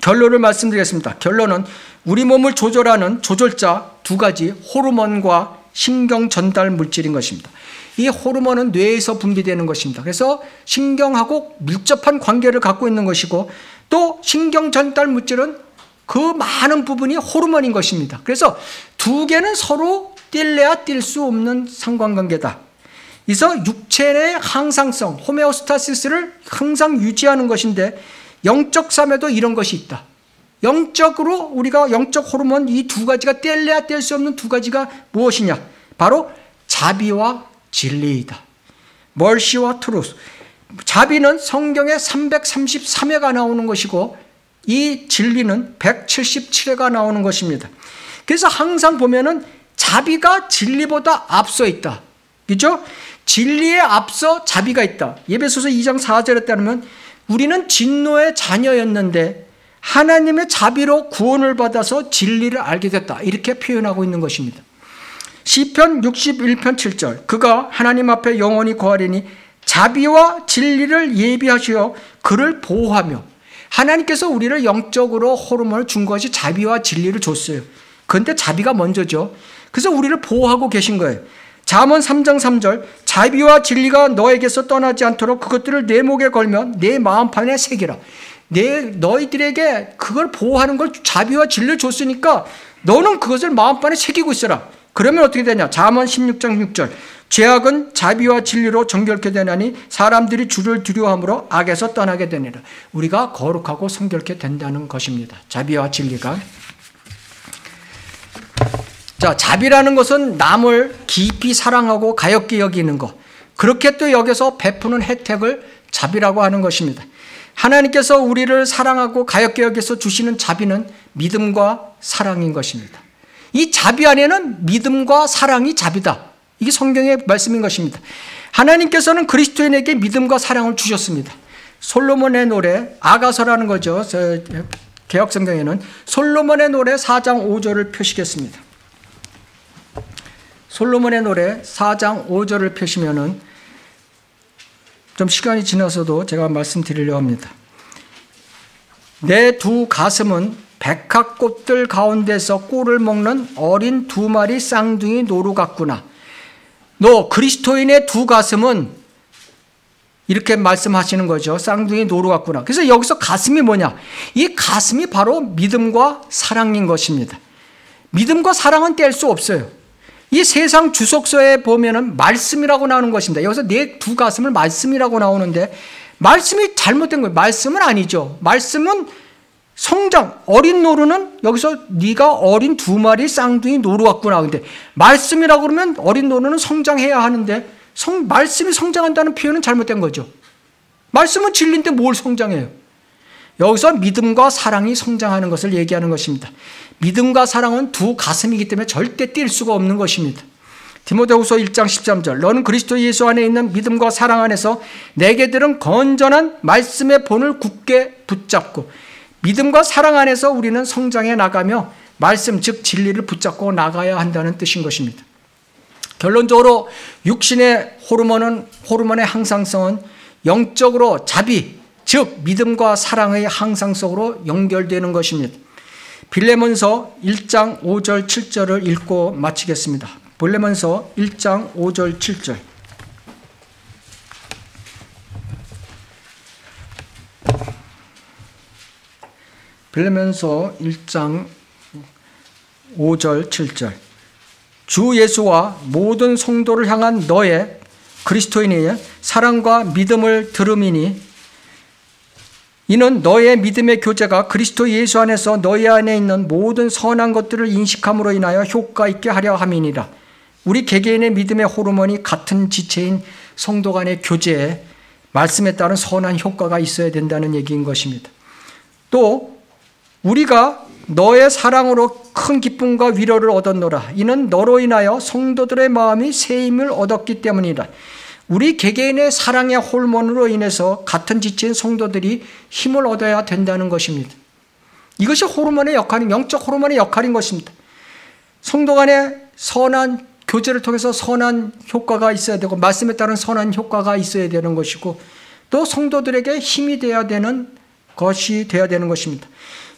결론을 말씀드리겠습니다. 결론은 우리 몸을 조절하는 조절자 두 가지 호르몬과 신경 전달 물질인 것입니다. 이 호르몬은 뇌에서 분비되는 것입니다. 그래서 신경하고 밀접한 관계를 갖고 있는 것이고 또 신경 전달 물질은 그 많은 부분이 호르몬인 것입니다. 그래서 두 개는 서로 뛸래야 뛸 수 없는 상관관계다. 그래서 육체의 항상성, homeostasis를 항상 유지하는 것인데 영적 삶에도 이런 것이 있다. 영적으로 우리가 영적 호르몬 이 두 가지가 뗄래야 뗄 수 없는 두 가지가 무엇이냐? 바로 자비와 진리이다. mercy와 truth. 자비는 성경에 333회가 나오는 것이고 이 진리는 177회가 나오는 것입니다. 그래서 항상 보면은 자비가 진리보다 앞서 있다. 그죠? 진리에 앞서 자비가 있다. 예배소서 2장 4절에 따르면 우리는 진노의 자녀였는데 하나님의 자비로 구원을 받아서 진리를 알게 됐다. 이렇게 표현하고 있는 것입니다. 시편 61편 7절 그가 하나님 앞에 영원히 거하리니 자비와 진리를 예비하시어 그를 보호하며 하나님께서 우리를 영적으로 호르몬을 준 것이 자비와 진리를 줬어요. 그런데 자비가 먼저죠. 그래서 우리를 보호하고 계신 거예요. 잠언 3장 3절 자비와 진리가 너에게서 떠나지 않도록 그것들을 내 목에 걸면 내 마음판에 새기라. 내 너희들에게 그걸 보호하는 걸 자비와 진리를 줬으니까 너는 그것을 마음판에 새기고 있어라. 그러면 어떻게 되냐? 잠언 16장 6절. 죄악은 자비와 진리로 정결케 되나니 사람들이 주를 두려워함으로 악에서 떠나게 되니라. 우리가 거룩하고 성결케 된다는 것입니다. 자비와 진리가. 자, 자비라는 것은 남을 깊이 사랑하고 가엽게 여기는 것. 그렇게 또 여기서 베푸는 혜택을 자비라고 하는 것입니다. 하나님께서 우리를 사랑하고 가엽게 여기서 주시는 자비는 믿음과 사랑인 것입니다. 이 자비 안에는 믿음과 사랑이 자비다. 이게 성경의 말씀인 것입니다. 하나님께서는 그리스도인에게 믿음과 사랑을 주셨습니다. 솔로몬의 노래 아가서라는 거죠. 개혁 성경에는 솔로몬의 노래 4장 5절을 표시겠습니다. 솔로몬의 노래 4장 5절을 펴시면은 좀 시간이 지나서도 제가 말씀드리려 합니다. 내 두 가슴은 백합꽃들 가운데서 꿀을 먹는 어린 두 마리 쌍둥이 노루 같구나. 너 그리스도인의 두 가슴은 이렇게 말씀하시는 거죠. 쌍둥이 노루 같구나. 그래서 여기서 가슴이 뭐냐? 이 가슴이 바로 믿음과 사랑인 것입니다. 믿음과 사랑은 뗄 수 없어요. 이 세상 주석서에 보면은 말씀이라고 나오는 것입니다. 여기서 내 두 가슴을 말씀이라고 나오는데 말씀이 잘못된 거예요. 말씀은 아니죠. 말씀은 성장 어린 노루는 여기서 네가 어린 두 마리 쌍둥이 노루 같구나. 근데 말씀이라고 그러면 어린 노루는 성장해야 하는데 성, 말씀이 성장한다는 표현은 잘못된 거죠. 말씀은 진리인데 뭘 성장해요? 여기서 믿음과 사랑이 성장하는 것을 얘기하는 것입니다. 믿음과 사랑은 두 가슴이기 때문에 절대 뛸 수가 없는 것입니다. 디모데후서 1장 13절 너는 그리스도 예수 안에 있는 믿음과 사랑 안에서 내게 들은 건전한 말씀의 본을 굳게 붙잡고 믿음과 사랑 안에서 우리는 성장해 나가며 말씀 즉 진리를 붙잡고 나가야 한다는 뜻인 것입니다. 결론적으로 육신의 호르몬은 호르몬의 항상성은 영적으로 자비 즉 믿음과 사랑의 항상성으로 연결되는 것입니다. 빌레몬서 1장 5절 7절을 읽고 마치겠습니다. 빌레몬서 1장 5절 7절 빌레몬서 1장 5절 7절 주 예수와 모든 성도를 향한 너의 그리스도인의 사랑과 믿음을 들음이니 이는 너의 믿음의 교제가 그리스도 예수 안에서 너희 안에 있는 모든 선한 것들을 인식함으로 인하여 효과 있게 하려 함이니라. 우리 개개인의 믿음의 호르몬이 같은 지체인 성도 간의 교제에 말씀에 따른 선한 효과가 있어야 된다는 얘기인 것입니다. 또 우리가 너의 사랑으로 큰 기쁨과 위로를 얻었노라. 이는 너로 인하여 성도들의 마음이 새 힘을 얻었기 때문이다. 우리 개개인의 사랑의 호르몬으로 인해서 같은 지체인 성도들이 힘을 얻어야 된다는 것입니다. 이것이 호르몬의 역할인 영적 호르몬의 역할인 것입니다. 성도 간의 선한 교제를 통해서 선한 효과가 있어야 되고 말씀에 따른 선한 효과가 있어야 되는 것이고 또 성도들에게 힘이 되어야 되는 것이 되어야 되는 것입니다.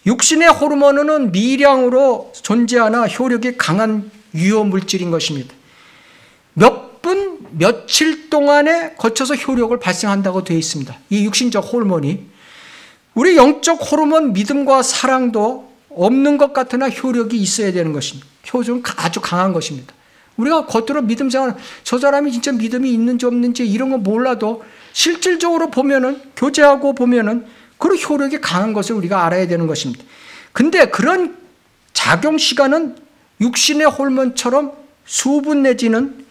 육신의 호르몬은 미량으로 존재하나 효력이 강한 유효 물질인 것입니다. 몇 분, 며칠 동안에 거쳐서 효력을 발생한다고 되어 있습니다. 이 육신적 호르몬이. 우리 영적 호르몬 믿음과 사랑도 없는 것 같으나 효력이 있어야 되는 것입니다. 효력은 아주 강한 것입니다. 우리가 겉으로 믿음 생활, 저 사람이 진짜 믿음이 있는지 없는지 이런 거 몰라도 실질적으로 보면은, 교제하고 보면은 그런 효력이 강한 것을 우리가 알아야 되는 것입니다. 근데 그런 작용 시간은 육신의 호르몬처럼 수분 내지는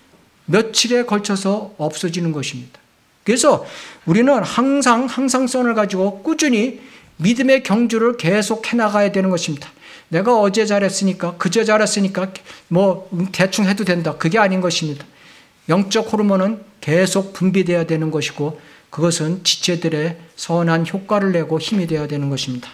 며칠에 걸쳐서 없어지는 것입니다. 그래서 우리는 항상 항상성을 가지고 꾸준히 믿음의 경주를 계속 해나가야 되는 것입니다. 내가 어제 잘했으니까, 그제 잘했으니까, 뭐, 대충 해도 된다. 그게 아닌 것입니다. 영적 호르몬은 계속 분비돼야 되는 것이고, 그것은 지체들의 선한 효과를 내고 힘이 되어야 되는 것입니다.